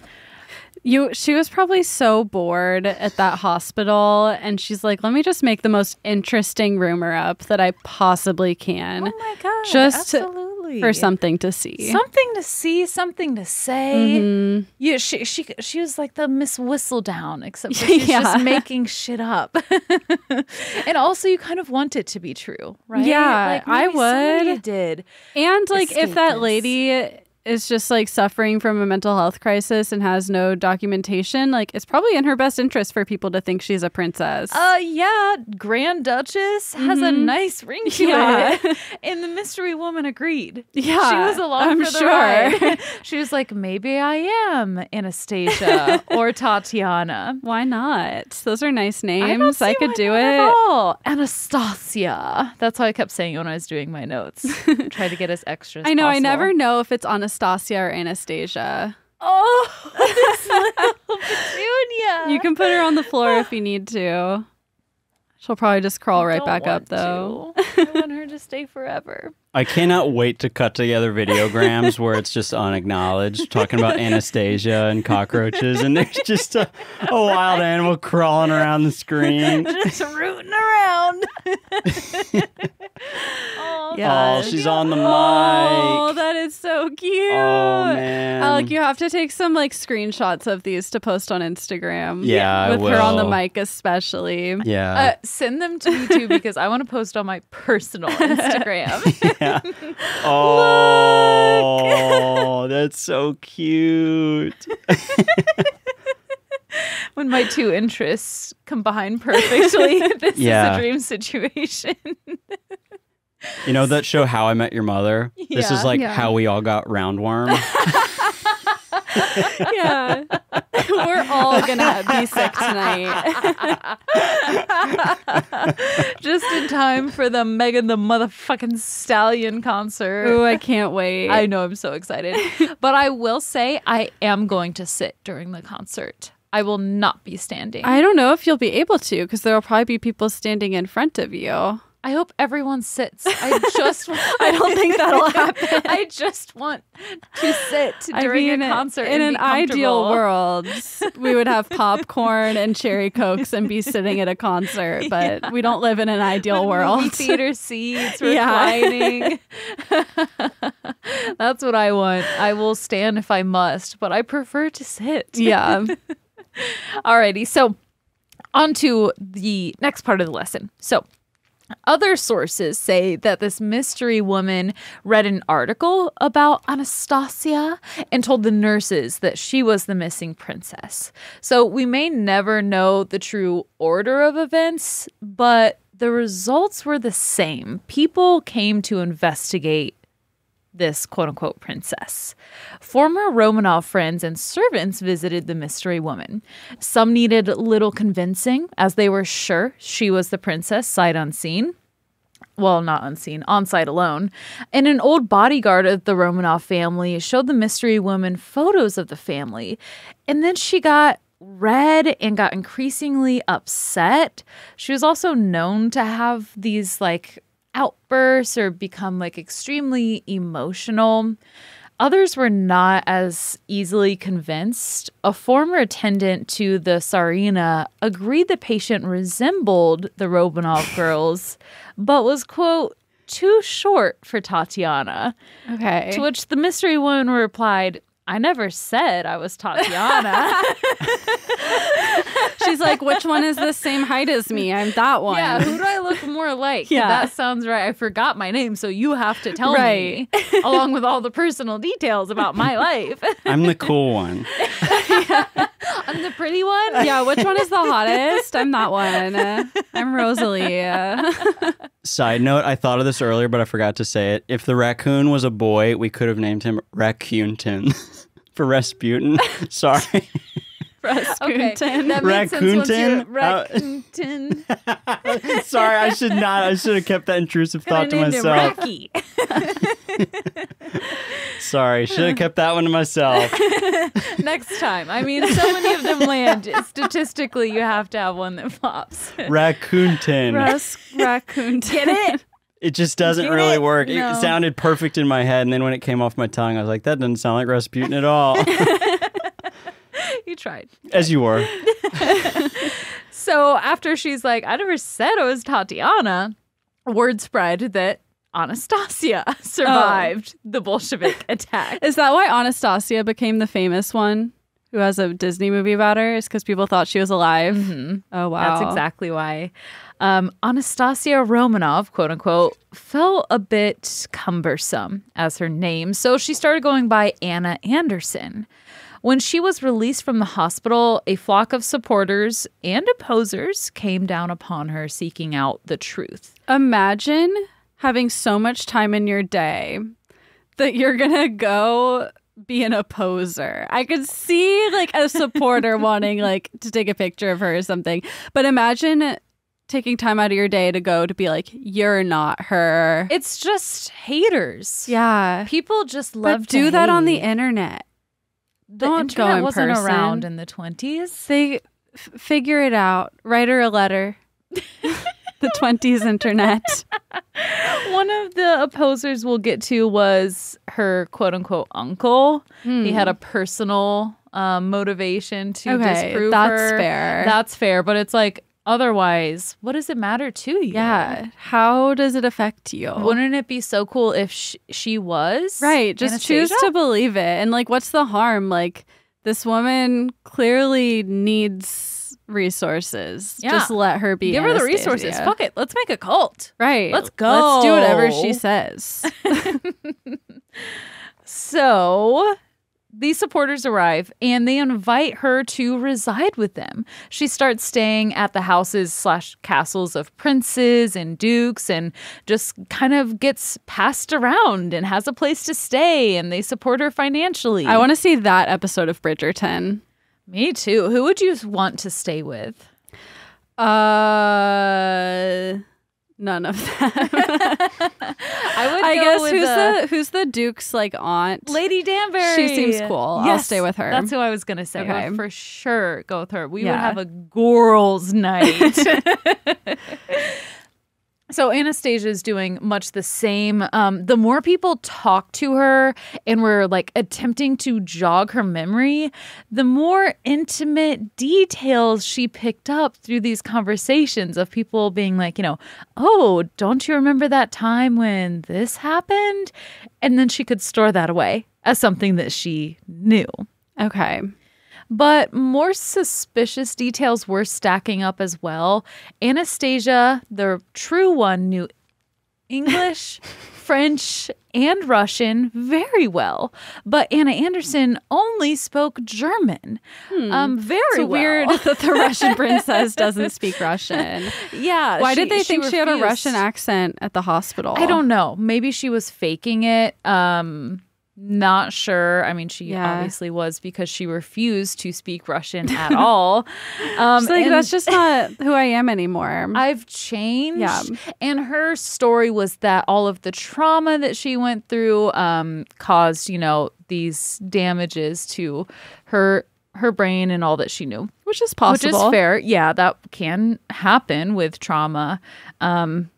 You she was probably so bored at that hospital and she's like, "Let me just make the most interesting rumor up that I possibly can Oh my god! Just absolutely for something to see." something to see, something to say. Mhm. Yeah, she she she was like the Miss Whistledown, except for she's Yeah. just making shit up. and also, you kind of want it to be true, right? Yeah, I maybe somebody would. Did And like if that this. lady is just like suffering from a mental health crisis and has no documentation, like it's probably in her best interest for people to think she's a princess. uh, yeah, Grand Duchess has a Mhm. nice ring to Yeah. it, and the mystery woman agreed. Yeah, she was along I'm for the sure. ride. she was like, maybe I am Anastasia or Tatiana. Why not? Those are nice names. I, see could do it. all. Anastasia. That's how I kept saying it when I was doing my notes. Try to get as extra. As I know. I never know if it's Anastasia or Anastasia. Oh, this little petunia. You can put her on the floor if you need to. She'll probably just crawl right back up though. to. I want her to stay forever. I cannot wait to cut together videograms where it's just unacknowledged, talking about Anastasia and cockroaches, and there's just a, a wild animal crawling around the screen. Just rooting around. Oh, Yeah. Oh, she's on the mic. Oh, that is so cute. Oh man. Alec, you have to take some like screenshots of these to post on Instagram. Yeah, I with her on the mic especially. yeah. Uh, send them to me too because I want to post on my personal Instagram. yeah. Oh, that's so cute. when my two interests combine perfectly. this Yeah. is a dream situation. You know that show How I Met Your Mother? This is like Yeah. how we all got roundworm. yeah. We're all gonna be sick tonight. Just in time for the Megan the motherfucking Stallion concert. Ooh, I can't wait. I know I'm so excited. but I will say I am going to sit during the concert. I will not be standing. I don't know if you'll be able to because there will probably be people standing in front of you. I hope everyone sits. I just want, I don't think that'll happen. I just want to sit I during mean, a concert. in an ideal world, we would have popcorn and cherry cokes and be sitting at a concert. But we don't live in an ideal world. theater seats, Yeah. reclining. That's what I want. I will stand if I must, but I prefer to sit. yeah. Alrighty, so on to the next part of the lesson. So other sources say that this mystery woman read an article about Anastasia and told the nurses that she was the missing princess. So we may never know the true order of events, but the results were the same. People came to investigate this quote unquote princess. Former Romanov friends and servants visited the mystery woman. Some needed little convincing, as they were sure she was the princess, sight unseen. Well, not unseen, on site alone. And an old bodyguard of the Romanov family showed the mystery woman photos of the family. And then she got red and got increasingly upset. She was also known to have these like outbursts or become like extremely emotional. Others were not as easily convinced. A former attendant to the Tsarina agreed the patient resembled the Romanov girls, but was, quote, too short for Tatiana. Okay. To which the mystery woman replied, I never said I was Tatiana. She's like, which one is the same height as me? I'm that one. Yeah, who do I look more like? Yeah. That sounds right. I forgot my name, so you have to tell Right. me, along with all the personal details about my life. I'm the cool one. I'm the pretty one. Yeah, which one is the hottest? I'm that one. I'm Rosalie. Uh, Side note, I thought of this earlier, but I forgot to say it. If the raccoon was a boy, we could have named him Raccoonton for Rasputin. Sorry. Rasputin. that makes sense once you're Raccoonton. Uh, Raccoonton. Sorry, I should not. I should have kept that intrusive thought to I named him myself. Racky. Sorry, should have kept that one to myself. Next time. I mean, so many of them land. Statistically, you have to have one that flops. Raccoonton. Ras- raccoon. Get it? It just doesn't Get really it? work. No. It sounded perfect in my head, and then when it came off my tongue, I was like, that doesn't sound like Rasputin at all. You tried. As you were. So after she's like, I never said it was Tatiana, word spread that Anastasia survived oh. the Bolshevik attack. Is that why Anastasia became the famous one who has a Disney movie about her? Is because people thought she was alive? Mm-hmm. Oh, wow. That's exactly why. Um, Anastasia Romanov, quote unquote, felt a bit cumbersome as her name, so she started going by Anna Anderson. When she was released from the hospital, a flock of supporters and opposers came down upon her seeking out the truth. Imagine having so much time in your day that you're going to go be an opposer. I could see like a supporter wanting like to take a picture of her or something. But imagine taking time out of your day to go to be like you're not her. It's just haters. yeah. People just love But to do that on the internet. The Don't go internet in wasn't person. around in the 20s. They f- figure it out. Write her a letter. the 20s internet. One of the opposers we'll get to was her quote unquote uncle. He had a personal um, motivation to Hmm. Okay, disprove that's her. fair. That's fair, but it's like otherwise, what does it matter to you? Yeah. How does it affect you? Wouldn't it be so cool if sh- she was Right. Just choose to believe it. And like, what's the harm? Like, this woman clearly needs resources. Yeah. Just let her be. give her the resources. Fuck it, let's make a cult. Right. Let's go. Let's do whatever she says. So these supporters arrive and they invite her to reside with them. She starts staying at the houses slash castles of princes and dukes and just kind of gets passed around and has a place to stay and they support her financially. I want to see that episode of Bridgerton. Me too. Who would you want to stay with? Uh, none of them. I would I go guess with, who's uh, the who's the Duke's like aunt? Lady Danbury. She seems cool. I'll stay with her. That's who I was gonna say. Okay. for sure go with her. We would have a girls' night. So Anastasia is doing much the same. Um, the more people talk to her and were like attempting to jog her memory, the more intimate details she picked up through these conversations of people being like, you know, oh, don't you remember that time when this happened? And then she could store that away as something that she knew. Okay. But more suspicious details were stacking up as well. Anastasia, the true one, knew English, French, and Russian very well, but Anna Anderson only spoke German. Um, very It's well. weird that the Russian princess doesn't speak Russian. Yeah. Why did she- they think she had a. Russian accent at the hospital? I don't know. Maybe she was faking it. Um, not sure. I mean, she Yeah. obviously was because she refused to speak Russian at all. Um, She's like, that's just not who I am anymore. I've changed. Yeah. And her story was that all of the trauma that she went through um, caused, you know, these damages to her her brain and all that she knew. which is possible. Which is fair. Yeah, that can happen with trauma. Um,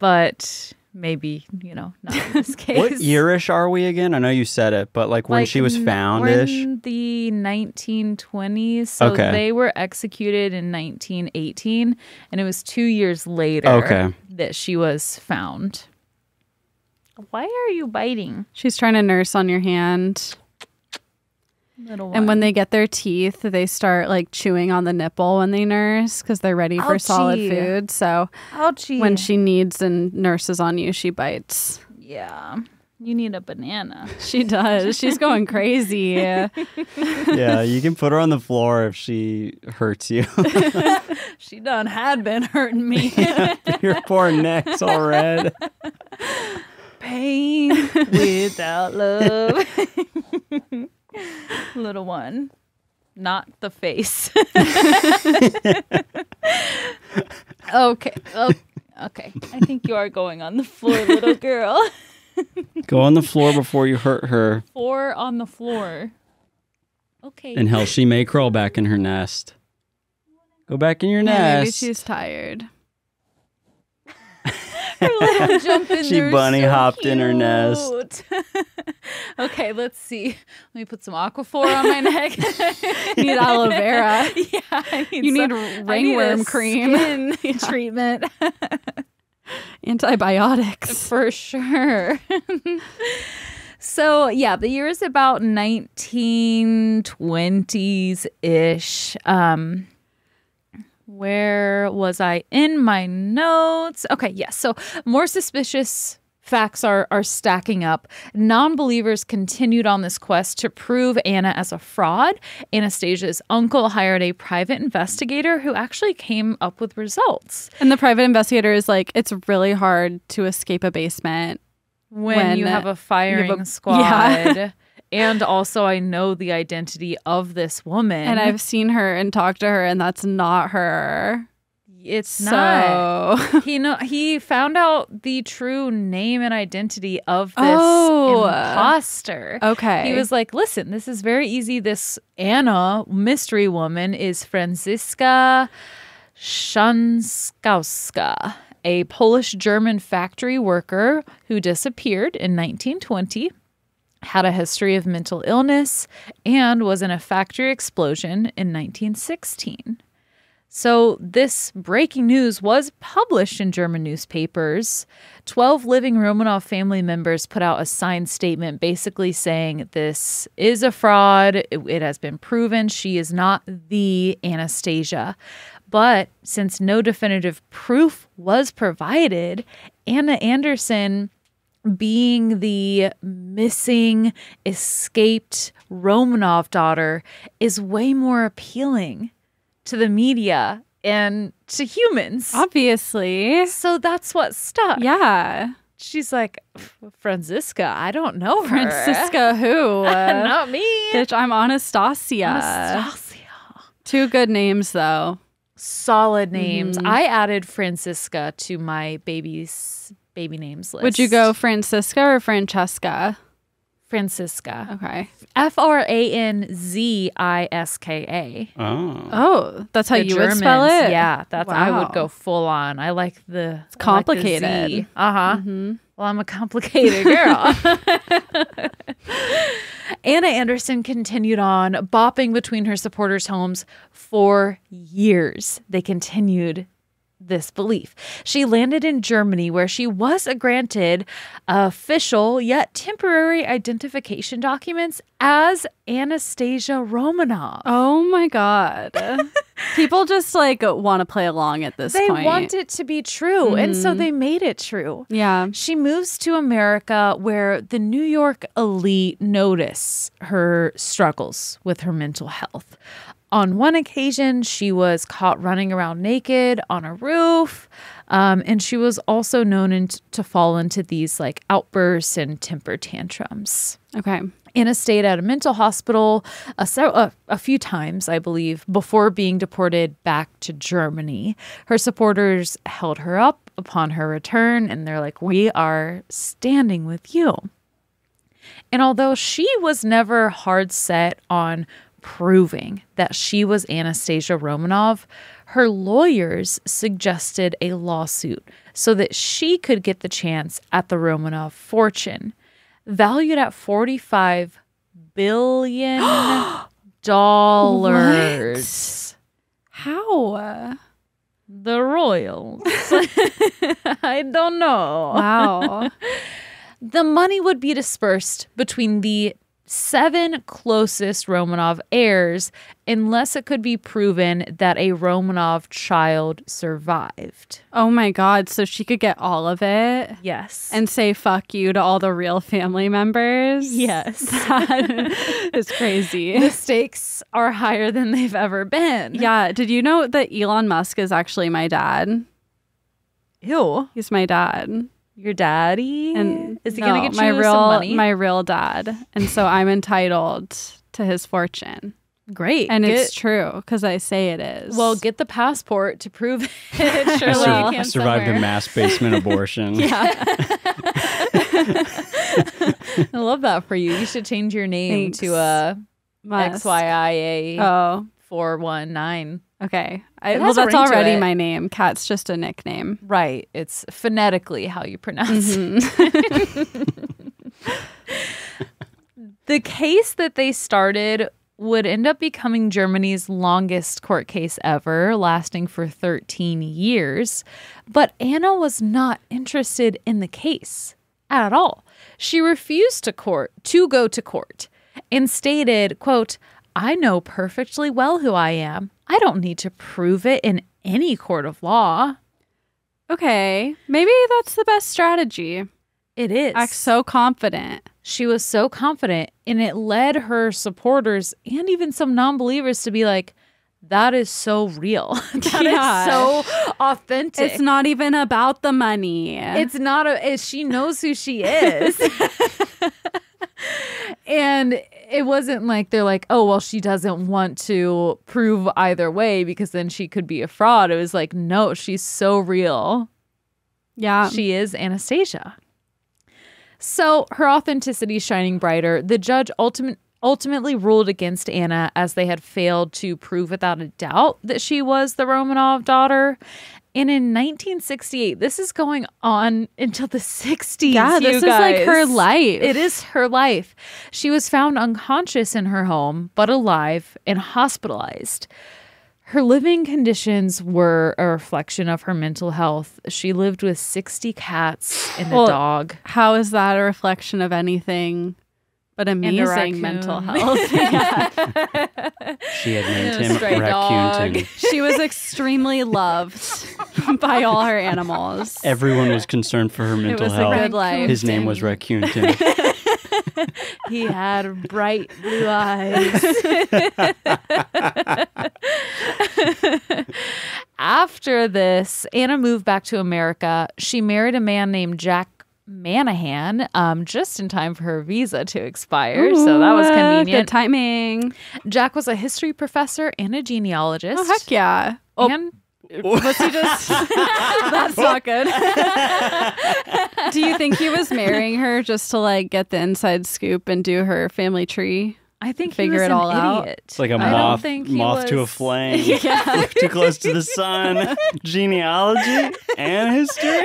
but maybe, you know, not in this case. What yearish are we again? I know you said it, but like when Like, she was n- found we're ish. in the 1920s. So Okay. they were executed in 1918, and it was two years later Okay. that she was found. Why are you biting, She's trying to nurse on your hand. Little? And when they get their teeth, they start like chewing on the nipple when they nurse because they're ready for solid food. So Ouchie. when she needs and nurses on you, she bites. yeah, you need a banana. She does. She's going crazy. yeah, you can put her on the floor if she hurts you. She done had been hurting me. Your poor neck's all red. Pain without love. little one. Not the face. okay. Oh, okay. I think you are going on the floor, little girl. Go on the floor before you hurt her. Four on the floor. Okay. And hell, she may crawl back in her nest. Go back in your Yeah, maybe she's tired. Her little jump in She bunny so hopped in her nest. okay, let's see. Let me put some aquaphor on my neck. You need aloe vera. yeah, I need You need some- need ringworm cream. skin treatment Antibiotics. for sure. so yeah, the year is about 1920s ish. Um, where was I in my notes? Okay, yes. So more suspicious facts are are stacking up. Non-believers continued on this quest to prove Anna as a fraud. Anastasia's uncle hired a private investigator who actually came up with results. And the private investigator is like, it's really hard to escape a basement. When, When you have a firing a- squad. Yeah. and also I know the identity of this woman. And I've seen her and talked to her, and that's not her. It's not. So, he know he found out the true name and identity of this Oh. imposter. okay. He was like, "Listen, this is very easy. This Anna mystery woman is Franziska Schanzkowska, a Polish-German factory worker who disappeared in 1920." Had a history of mental illness and was in a factory explosion in 1916. So, this breaking news was published in German newspapers. 12 living Romanov family members put out a signed statement basically saying this is a fraud. It, it has been proven she is not the Anastasia. But since no definitive proof was provided, Anna Anderson being the missing, escaped Romanov daughter is way more appealing to the media and to humans. obviously. So that's what stuck. Yeah. She's like, Franziska, I don't know her. Francisca, who? Uh, Not me. Bitch, I'm Anastasia. Anastasia. Two good names, though. Solid names. Mm-hmm. I added Francisca to my baby's baby names list. Would you go Francisca or Francesca? Francisca. Okay. F R A N Z I S K A. Oh. Oh, that's how The you would spell it. Yeah, that's I would go full on. I like the it's complicated. uh huh. Mm-hmm. Well, I'm a complicated girl. Anna Anderson continued on bopping between her supporters' homes for years. They continued this belief. She landed in Germany where she was granted official yet temporary identification documents as Anastasia Romanov. Oh my god. People just like want to play along at this point. they point. want it to be true, and so Mhm. they made it true. Yeah. She moves to America where the New York elite notice her struggles with her mental health. On one occasion, she was caught running around naked on a roof. Um, and she was also known in- to fall into these like outbursts and temper tantrums. Okay. Anna stayed at a mental hospital a, a, a few times, I believe, before being deported back to Germany. Her supporters held her up upon her return, and they're like, We are standing with you. And although she was never hard set on proving that she was Anastasia Romanov, her lawyers suggested a lawsuit so that she could get the chance at the Romanov fortune, valued at 45 billion dollars. How? The royals. I don't know. Wow. The money would be dispersed between the seven closest Romanov heirs unless it could be proven that a Romanov child survived. oh my god. So she could get all of it Yes. and say fuck you to all the real family members. yes. That is crazy. the stakes are higher than they've ever been. Yeah. Did you know that Elon Musk is actually my dad? Ew. He's my dad. Your daddy? And is he no, gonna get you my real some money? my real dad? And so I'm entitled to his fortune. Great. And Get- it's true because I say it is. well, get the passport to prove it. I, sur- you I survived somewhere. a mass basement abortion. yeah. I love that for you. You should change your name Thanks. to uh, Musk. XYIA Oh, four one nine. okay. I, well, that's already my name. Kat's just a nickname. Right. It's phonetically how you pronounce it. Mhm. The case that they started would end up becoming Germany's longest court case ever, lasting for 13 years. But Anna was not interested in the case at all. She refused to court to go to court and stated, quote, I know perfectly well who I am. I don't need to prove it in any court of law. okay. Maybe that's the best strategy. It is. Act so confident. She was so confident, and it led her supporters and even some non believers to be like, that is so real. That is Yeah. so authentic. It's not even about the money. It's not a. She knows who she is, and it wasn't like they're like, oh well, she doesn't want to prove either way because then she could be a fraud. It was like, no, she's so real. yeah. She is Anastasia. So her authenticity shining brighter. The judge ultimate, ultimately ruled against Anna as they had failed to prove without a doubt that she was the Romanov daughter. And in 1968, this is going on until the 60s. yeah, this is like her life. It is her life. She was found unconscious in her home, but alive and hospitalized. Her living conditions were a reflection of her mental health. She lived with 60 cats and a Well, dog. How is that a reflection of anything but amazing mental raccoon. health? She had named a him stray dog. Raccoonton. she was extremely loved by all her animals. Everyone was concerned for her mental was a health. good life. His name was Raccoonton. He had bright blue eyes. After this, Anna moved back to America. She married a man named Jack Manahan um, just in time for her visa to expire. so that was convenient. Good timing. Jack was a history professor and a genealogist. Oh, heck yeah. Oh, And Was he just? That's not good. do you think he was marrying her just to like get the inside scoop and do her family tree? I think he Figure was it an all out. It's like a I don't moth, think he moth to a flame. Yeah. Too close to the sun. Genealogy and history.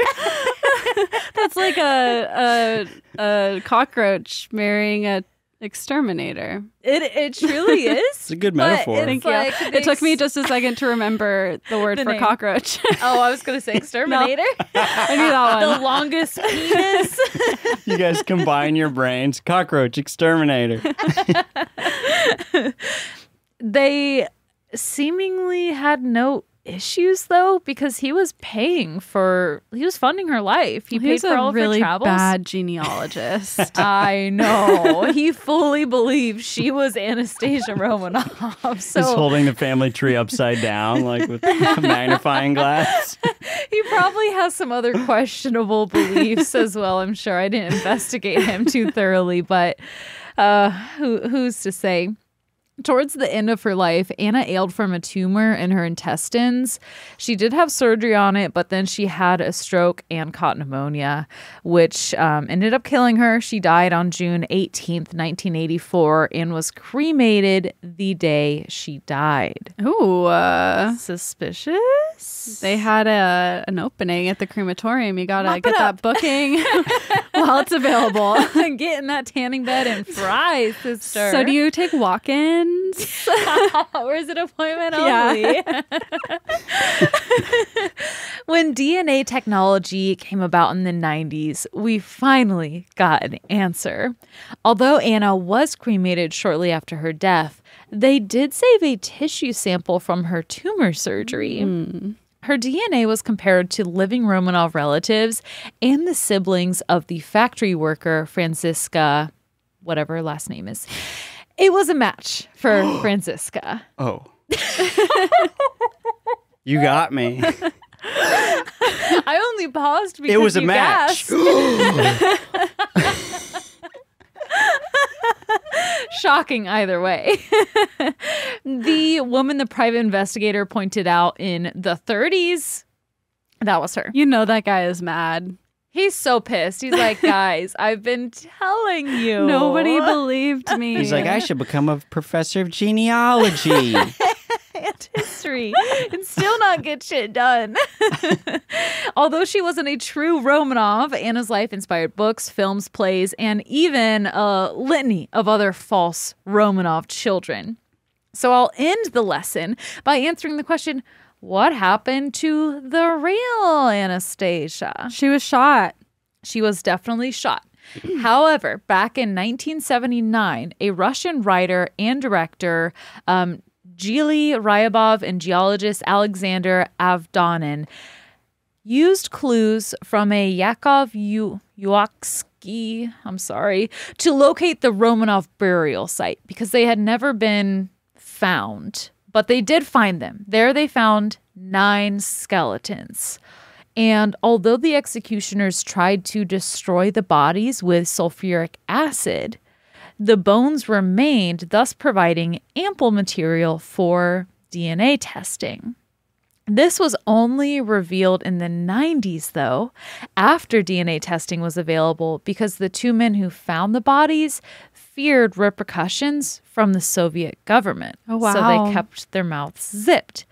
That's like a a, a cockroach marrying a exterminator. It it truly is. It's a good metaphor. Thank you. like It took me just a second to remember the word The for name. cockroach. Oh, I was gonna say exterminator. I knew that one. the longest penis. you guys combine your brains. Cockroach exterminator. they seemingly had no issues though because he was paying for he was funding her life. He paid for all of really her travels. bad genealogist. I know. he fully believed she was Anastasia Romanov. He's holding the family tree upside down, like with a magnifying glass. he probably has some other questionable beliefs as well. I'm sure I didn't investigate him too thoroughly, but uh, who, who's to say? Towards the end of her life, Anna ailed from a tumor in her intestines. She did have surgery on it, but then she had a stroke and caught pneumonia, which um, ended up killing her. She died on June 18th, 1984, and was cremated the day she died. Ooh, uh, Suspicious? they had a an opening at the crematorium. You gotta Mop get that booking while it's available. Get in that tanning bed and fry, sister. So, do you take walk-ins? or is it appointment Yeah. only? when DNA technology came about in the 90s, we finally got an answer. Although Anna was cremated shortly after her death, they did save a tissue sample from her tumor surgery. Mm. Her DNA was compared to living Romanov relatives and the siblings of the factory worker Franziska, whatever her last name is. It was a match for Franziska. Oh. you got me. I only paused because It was a you match. gasped. Shocking either way. the woman the private investigator pointed out in the 30s, that was her. You know that guy is mad. He's so pissed. He's like, guys, I've been telling you. Nobody believed me. He's like, I should become a professor of genealogy. and history and still not get shit done. Although she wasn't a true Romanov, Anna's life inspired books, films, plays, and even a litany of other false Romanov children. So I'll end the lesson by answering the question what happened to the real Anastasia? she was shot. She was definitely shot. However, back in 1979, a Russian writer and director, um, Geli Ryabov and geologist Alexander Avdonin used clues from a Yakov Yu- Yuaksky, I'm sorry, to locate the Romanov burial site because they had never been found. But they did find them. There they found nine skeletons. And although the executioners tried to destroy the bodies with sulfuric acid, the bones remained, thus providing ample material for DNA testing. This was only revealed in the 90s, though, after DNA testing was available, because the two men who found the bodies feared repercussions from the Soviet government. Oh, wow. So they kept their mouths zipped.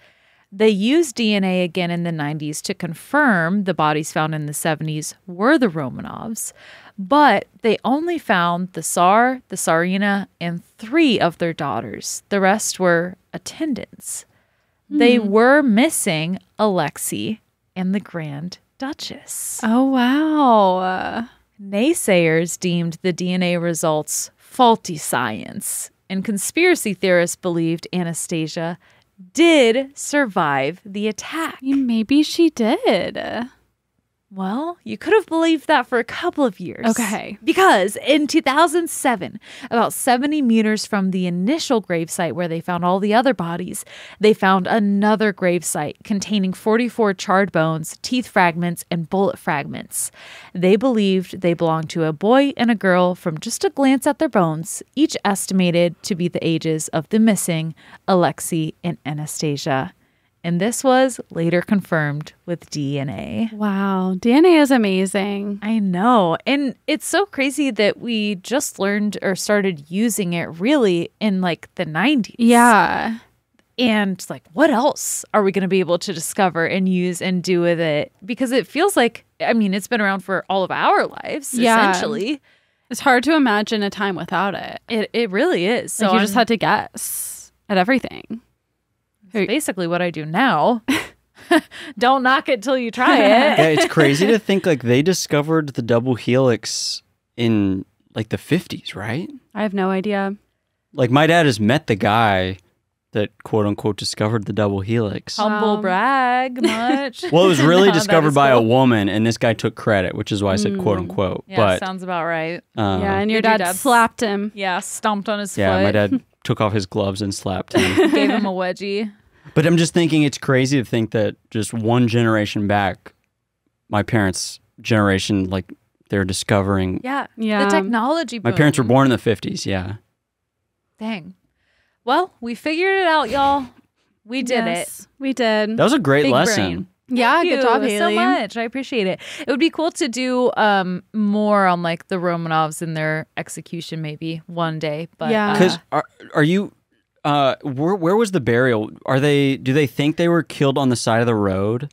They used DNA again in the 90s to confirm the bodies found in the 70s were the Romanovs, but they only found the Tsar, the Tsarina, and three of their daughters. The rest were attendants. They hmm. were missing Alexei and the Grand Duchess. Oh wow. Naysayers deemed the DNA results faulty science, and conspiracy theorists believed Anastasia did survive the attack. Maybe she did. Well, you could have believed that for a couple of years. Okay. Because in 2007, about 70 meters from the initial gravesite where they found all the other bodies, they found another gravesite containing 44 charred bones, teeth fragments, and bullet fragments. They believed they belonged to a boy and a girl from just a glance at their bones, each estimated to be the ages of the missing Alexei and Anastasia. And this was later confirmed with DNA. Wow. DNA is amazing. I know. And it's so crazy that we just learned or started using it really in like the 90s. Yeah. And like, what else are we going to be able to discover and use and do with it? Because it feels like, I mean, it's been around for all of our lives, Yeah. essentially. It's hard to imagine a time without it. It, it really is. So Like you just I'm- had to guess at everything. It's basically what I do now. Don't knock it till you try it. yeah, it's crazy to think like they discovered the double helix in like the 50s, right? I have no idea. Like my dad has met the guy that quote unquote discovered the double helix. Humble Wow. brag much. Well, it was really No, discovered is by a woman, and this guy took credit, which is why I said quote unquote. Yeah, but sounds about right. uh, yeah, and your Did your dad dad- slapped him. Yeah, stomped on his yeah, foot. my dad took off his gloves and slapped him. gave him a wedgie. But I'm just thinking it's crazy to think that just one generation back, my parents' generation, like they're discovering. Yeah, Yeah. The technology. My parents were born in the 50s. Yeah. Dang. Well, we figured it out, y'all. We did it. We did. That was a great Big lesson. brain. yeah, Thank good you job, so much. I appreciate it. It would be cool to do um more on like the Romanovs and their execution maybe one day. But Yeah. uh, Because are, are you, uh, where, where was the burial? Are they, do they think they were killed on the side of the road?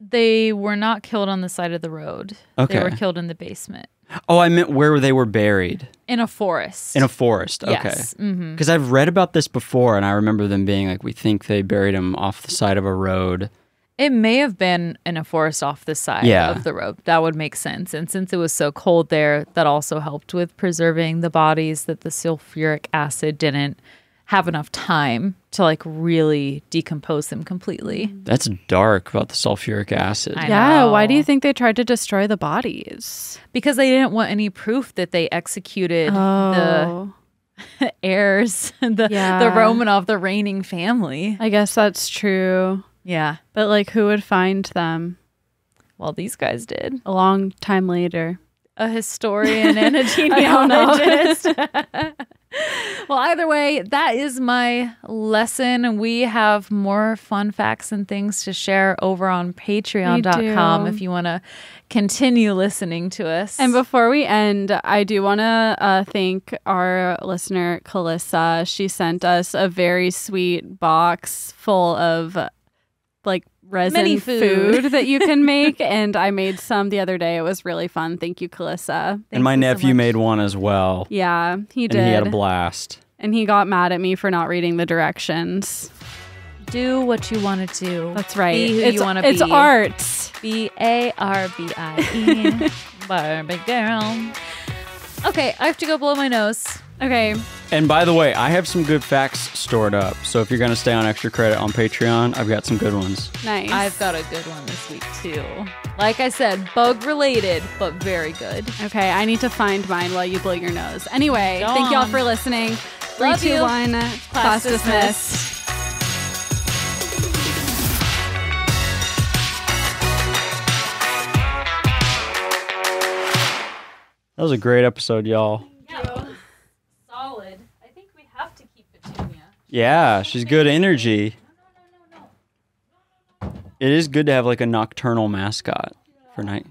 they were not killed on the side of the road. Okay. They were killed in the basement Oh, I meant where they were buried in a forest. in a forest. Okay. yes. hmm Because I've read about this before, and I remember them being like, "We think they buried him off the side of a road." It may have been in a forest off the side Yeah. of the road. That would make sense. And since it was so cold there, that also helped with preserving the bodies that the sulfuric acid didn't have enough time to like really decompose them completely. That's dark about the sulfuric acid. I Yeah, why do you think they tried to destroy the bodies? Because they didn't want any proof that they executed Oh, the heirs, the Yeah. the Romanov, the reigning family. I guess that's true. Yeah. But like, who would find them Well, these guys did. a long time later? A historian and a genealogist. well, either way, that is my lesson. We have more fun facts and things to share over on patreon.com if you want to continue listening to us. And before we end, I do want to uh, thank our listener, Calissa. She sent us a very sweet box full of like resin Mini food. food. that you can make. and I made some the other day. It was really fun. Thank you, Calissa. Thank and my you so nephew made one as well, Yeah, he and did. he had a blast. and he got mad at me for not reading the directions. do what you want to do. That's right. Be who it's, you want to be. It's be. art. B A R B I E. Barbie girl. Okay, I have to go blow my nose. Okay. And by the way, I have some good facts stored up. So if you're gonna stay on extra credit on Patreon, I've got some good ones. Nice. I've got a good one this week too. Like I said, bug related, but very good. Okay, I need to find mine while you blow your nose. Anyway, Go thank y'all for listening. Three, Love two, you. one. Class Class dismissed. dismissed. That was a great episode, y'all. Yeah, Solid. I think we have to keep Petunia. Yeah, she's good energy. It is good to have like a nocturnal mascot for night.